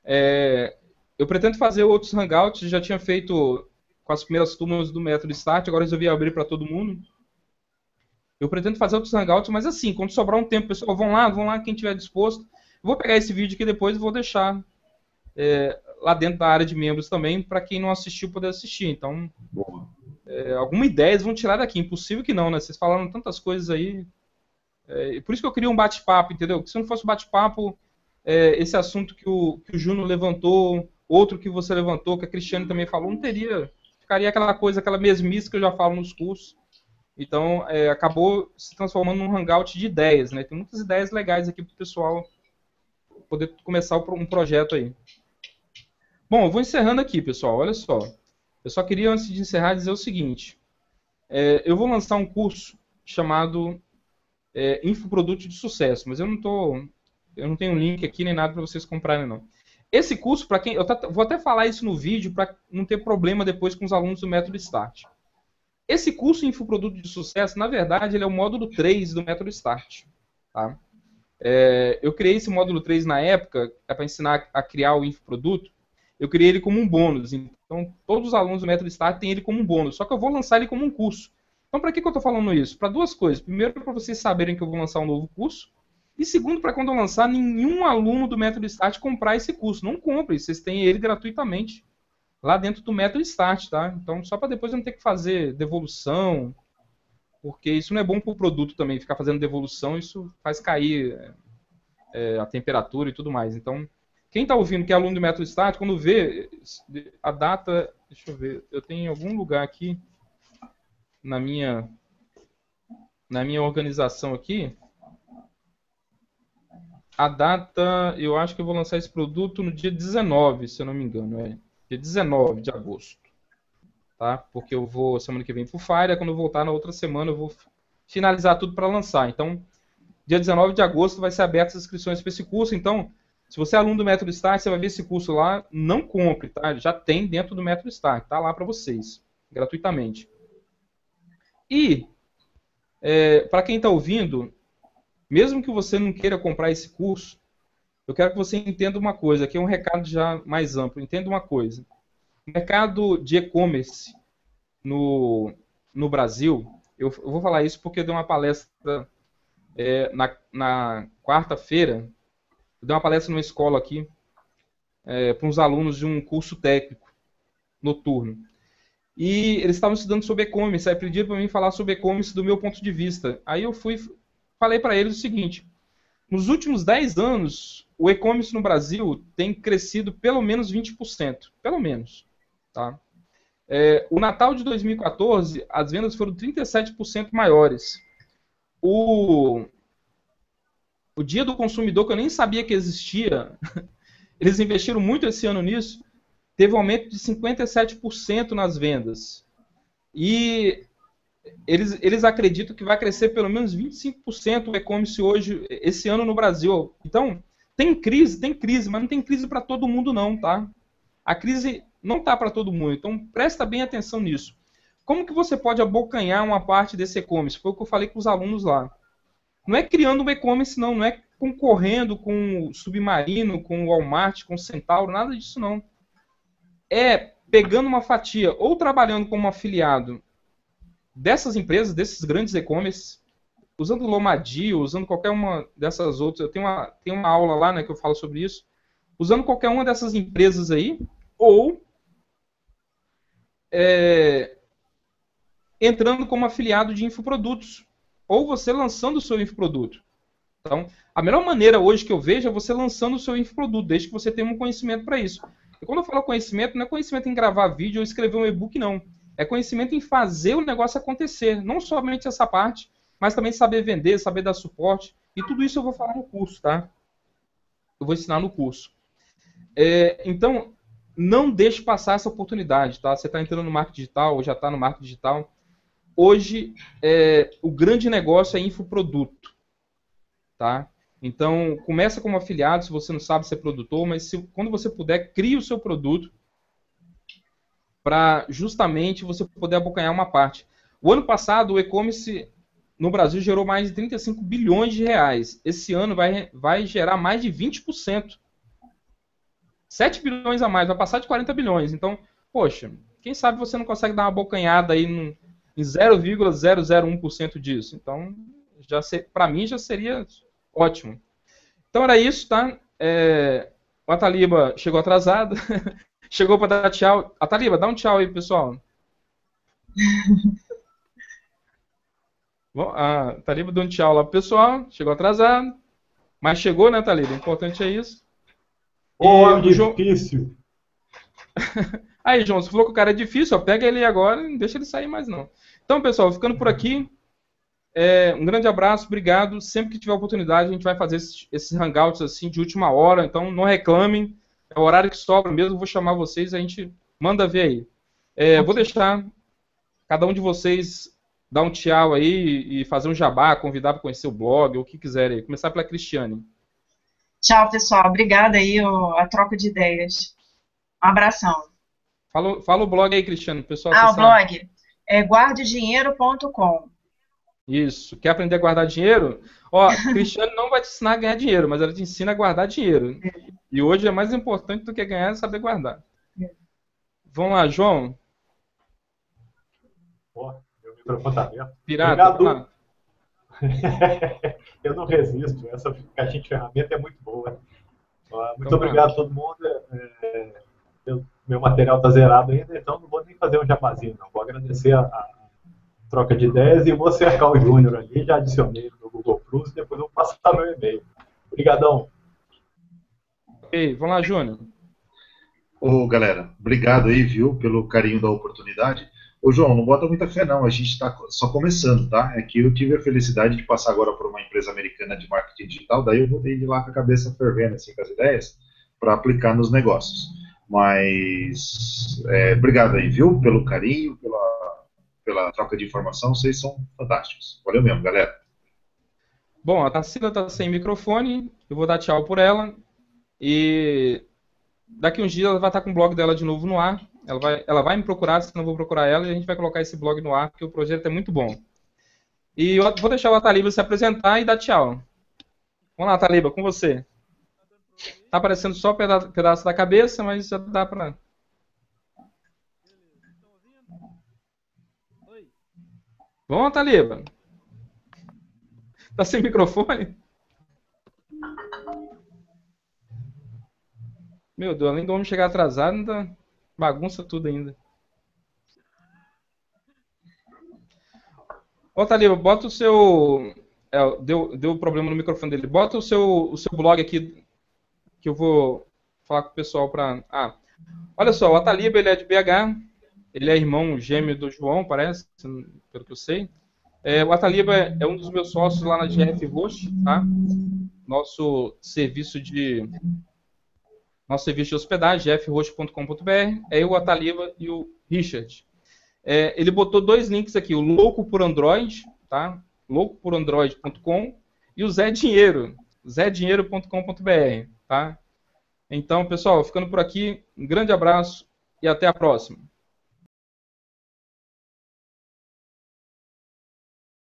é, eu pretendo fazer outros hangouts, já tinha feito com as primeiras turmas do método Start, agora resolvi abrir para todo mundo. Eu pretendo fazer outros hangouts, mas assim, quando sobrar um tempo, pessoal, vão lá, vão lá, quem tiver disposto. vou pegar esse vídeo aqui depois e vou deixar é, lá dentro da área de membros também, para quem não assistiu poder assistir. Então, é, alguma ideia vão tirar daqui. Impossível que não, né? Vocês falaram tantas coisas aí. É, por isso que eu queria um bate-papo, entendeu? Porque se não fosse bate-papo, é, esse assunto que o, que o Juno levantou, outro que você levantou, que a Cristiane também falou, não teria. Ficaria aquela coisa, aquela mesmice que eu já falo nos cursos. Então, é, acabou se transformando num hangout de ideias, né? Tem muitas ideias legais aqui para o pessoal poder começar um projeto aí. Bom, eu vou encerrando aqui, pessoal. Olha só. Eu só queria, antes de encerrar, dizer o seguinte. É, eu vou lançar um curso chamado é, Infoproduto de Sucesso, mas eu não tô, eu não tenho link aqui nem nada para vocês comprarem, não. Esse curso, para quem. Eu tá, vou até falar isso no vídeo para não ter problema depois com os alunos do método Start. Esse curso Infoproduto de Sucesso, na verdade, ele é o módulo 3 do método Start. Tá? É, eu criei esse módulo 3 na época, é para ensinar a criar o infoproduto. Eu criei ele como um bônus. Então, todos os alunos do método Start têm ele como um bônus. Só que eu vou lançar ele como um curso. Então, para que, que eu estou falando isso? Para duas coisas. Primeiro, para vocês saberem que eu vou lançar um novo curso. E segundo, para quando eu lançar, nenhum aluno do método Start comprar esse curso. Não compre, vocês têm ele gratuitamente lá dentro do método Start, tá? Então, só para depois eu não ter que fazer devolução, porque isso não é bom para o produto também, ficar fazendo devolução, isso faz cair é, a temperatura e tudo mais. Então, quem está ouvindo que é aluno do método Start, quando vê a data, deixa eu ver, eu tenho em algum lugar aqui na minha na minha organização aqui, a data, eu acho que eu vou lançar esse produto no dia 19, se eu não me engano, é dia 19 de agosto tá? Porque eu vou semana que vem pro Fire, quando eu voltar na outra semana eu vou finalizar tudo para lançar. Então, dia 19 de agosto vai ser abertas as inscrições para esse curso. Então, se você é aluno do Método Start, você vai ver esse curso lá, não compre, tá? Já tem dentro do Método Start, tá lá para vocês, gratuitamente. E, é, para quem está ouvindo, mesmo que você não queira comprar esse curso, eu quero que você entenda uma coisa, aqui é um recado já mais amplo. Entenda uma coisa. O mercado de e-commerce no, no Brasil, eu, eu, vou falar isso porque eu dei uma palestra é, na, na quarta-feira, eu dei uma palestra numa escola aqui é, para uns alunos de um curso técnico noturno. E eles estavam estudando sobre e-commerce, aí pediram para mim falar sobre e-commerce do meu ponto de vista. Aí eu fui, falei para eles o seguinte: nos últimos 10 anos, o e-commerce no Brasil tem crescido pelo menos 20%. Pelo menos. Tá? É, o Natal de 2014, as vendas foram 37% maiores. O, o Dia do Consumidor, que eu nem sabia que existia, eles investiram muito esse ano nisso, teve um aumento de 57% nas vendas. E eles, eles acreditam que vai crescer pelo menos 25% o e-commerce hoje, esse ano no Brasil. Então, tem crise, tem crise, mas não tem crise para todo mundo não, tá? A crise não está para todo mundo. Então presta bem atenção nisso. Como que você pode abocanhar uma parte desse e-commerce? Foi o que eu falei com os alunos lá. Não é criando um e-commerce, não. Não é concorrendo com o Submarino, com o Walmart, com o Centauro, nada disso não. É pegando uma fatia ou trabalhando como afiliado dessas empresas, desses grandes e-commerce, usando Lomadio, usando qualquer uma dessas outras. Eu tenho uma, tenho uma aula lá né, que eu falo sobre isso. Usando qualquer uma dessas empresas aí, ou é, entrando como afiliado de infoprodutos, ou você lançando o seu infoproduto. Então, a melhor maneira hoje que eu vejo é você lançando o seu infoproduto, desde que você tenha um conhecimento para isso. E quando eu falo conhecimento, não é conhecimento em gravar vídeo ou escrever um e-book, não. É conhecimento em fazer o negócio acontecer. Não somente essa parte, mas também saber vender, saber dar suporte. E tudo isso eu vou falar no curso, tá? Eu vou ensinar no curso. É, então, não deixe passar essa oportunidade, tá? Você está entrando no marketing digital ou já está no marketing digital. Hoje, é, o grande negócio é infoproduto, tá? Então, começa como afiliado, se você não sabe ser produtor, mas se, quando você puder, crie o seu produto para justamente você poder abocanhar uma parte. O ano passado, o e-commerce no Brasil gerou mais de 35 bilhões de reais. Esse ano vai, vai gerar mais de 20%. 7 bilhões a mais, vai passar de 40 bilhões. Então, poxa, quem sabe você não consegue dar uma bocanhada aí no, em 0,001% disso. Então, já para mim já seria ótimo. Então era isso, tá? É, o Ataliba chegou atrasado, chegou para dar tchau. Ataliba, dá um tchau aí, pessoal. Bom, a Taliba dando tchau lá pro pessoal, chegou atrasado, mas chegou, né, Taliba? O importante é isso. Ô, difícil. Aí, João, você falou que o cara é difícil, ó, pega ele agora e não deixa ele sair mais não. Então, pessoal, ficando por aqui, é, um grande abraço, obrigado. Sempre que tiver oportunidade, a gente vai fazer esses, esses hangouts assim de última hora, então não reclamem, é o horário que sobra mesmo, vou chamar vocês, a gente manda ver aí. É, vou deixar cada um de vocês dar um tchau aí e fazer um jabá, convidar para conhecer o blog, ou o que quiserem. Começar pela Cristiane. Tchau, pessoal. Obrigada aí a troca de ideias. Um abração. Fala, fala o blog aí, Cristiane. Pessoal, ah, o blog é guardedinheiro.com. Isso. Quer aprender a guardar dinheiro? Ó, Cristiane não vai te ensinar a ganhar dinheiro, mas ela te ensina a guardar dinheiro. E hoje é mais importante do que ganhar é saber guardar. Vamos lá, João. Pô, meu microfone tá aberto. Pirata, Obrigado. Eu não resisto. Essa caixinha de ferramenta é muito boa. Muito então, obrigado a todo mundo. É, meu material está zerado ainda, então não vou nem fazer um jabazinho, não. Vou agradecer a, a troca de ideias e vou cercar o Júnior ali, já adicionei no Google Plus e depois eu vou passar meu e-mail. Obrigadão. Ok, vamos lá, Júnior. Ô, galera, obrigado aí, viu, pelo carinho da oportunidade. Ô, João, não bota muita fé, não. A gente está só começando, tá? É que eu tive a felicidade de passar agora por uma empresa americana de marketing digital, daí eu voltei de lá com a cabeça fervendo, assim, com as ideias, para aplicar nos negócios. Mas, é, obrigado aí, viu, pelo carinho, pela, pela troca de informação. Vocês são fantásticos. Valeu mesmo, galera. Bom, a Tarsila está sem microfone. Eu vou dar tchau por ela. E daqui uns dias ela vai estar com o blog dela de novo no ar. Ela vai, ela vai me procurar, se não vou procurar ela, e a gente vai colocar esse blog no ar, porque o projeto é muito bom. E eu vou deixar o Ataliba se apresentar e dar tchau. Vamos lá, Ataliba, com você. Tá aparecendo só um pedaço da cabeça, mas já dá pra. Bom, Taliba? Tá sem microfone? Meu Deus, além do homem chegar atrasado, ainda bagunça tudo ainda. Ô, Taliba, bota o seu. É, deu, deu problema no microfone dele. Bota o seu, o seu blog aqui que eu vou falar com o pessoal para. Ah, olha só, o Ataliba ele é de BH, ele é irmão gêmeo do João, parece, pelo que eu sei. É, o Ataliba é um dos meus sócios lá na GF Host, tá? Nosso serviço de nosso serviço de hospedagem, gfhost.com.br, é o Ataliba e o Richard. É, ele botou dois links aqui, o Louco por Android, tá? loucoporandroid.com e o Zé Dinheiro, zedinheiro.com.br tá? Então, pessoal, ficando por aqui, um grande abraço e até a próxima.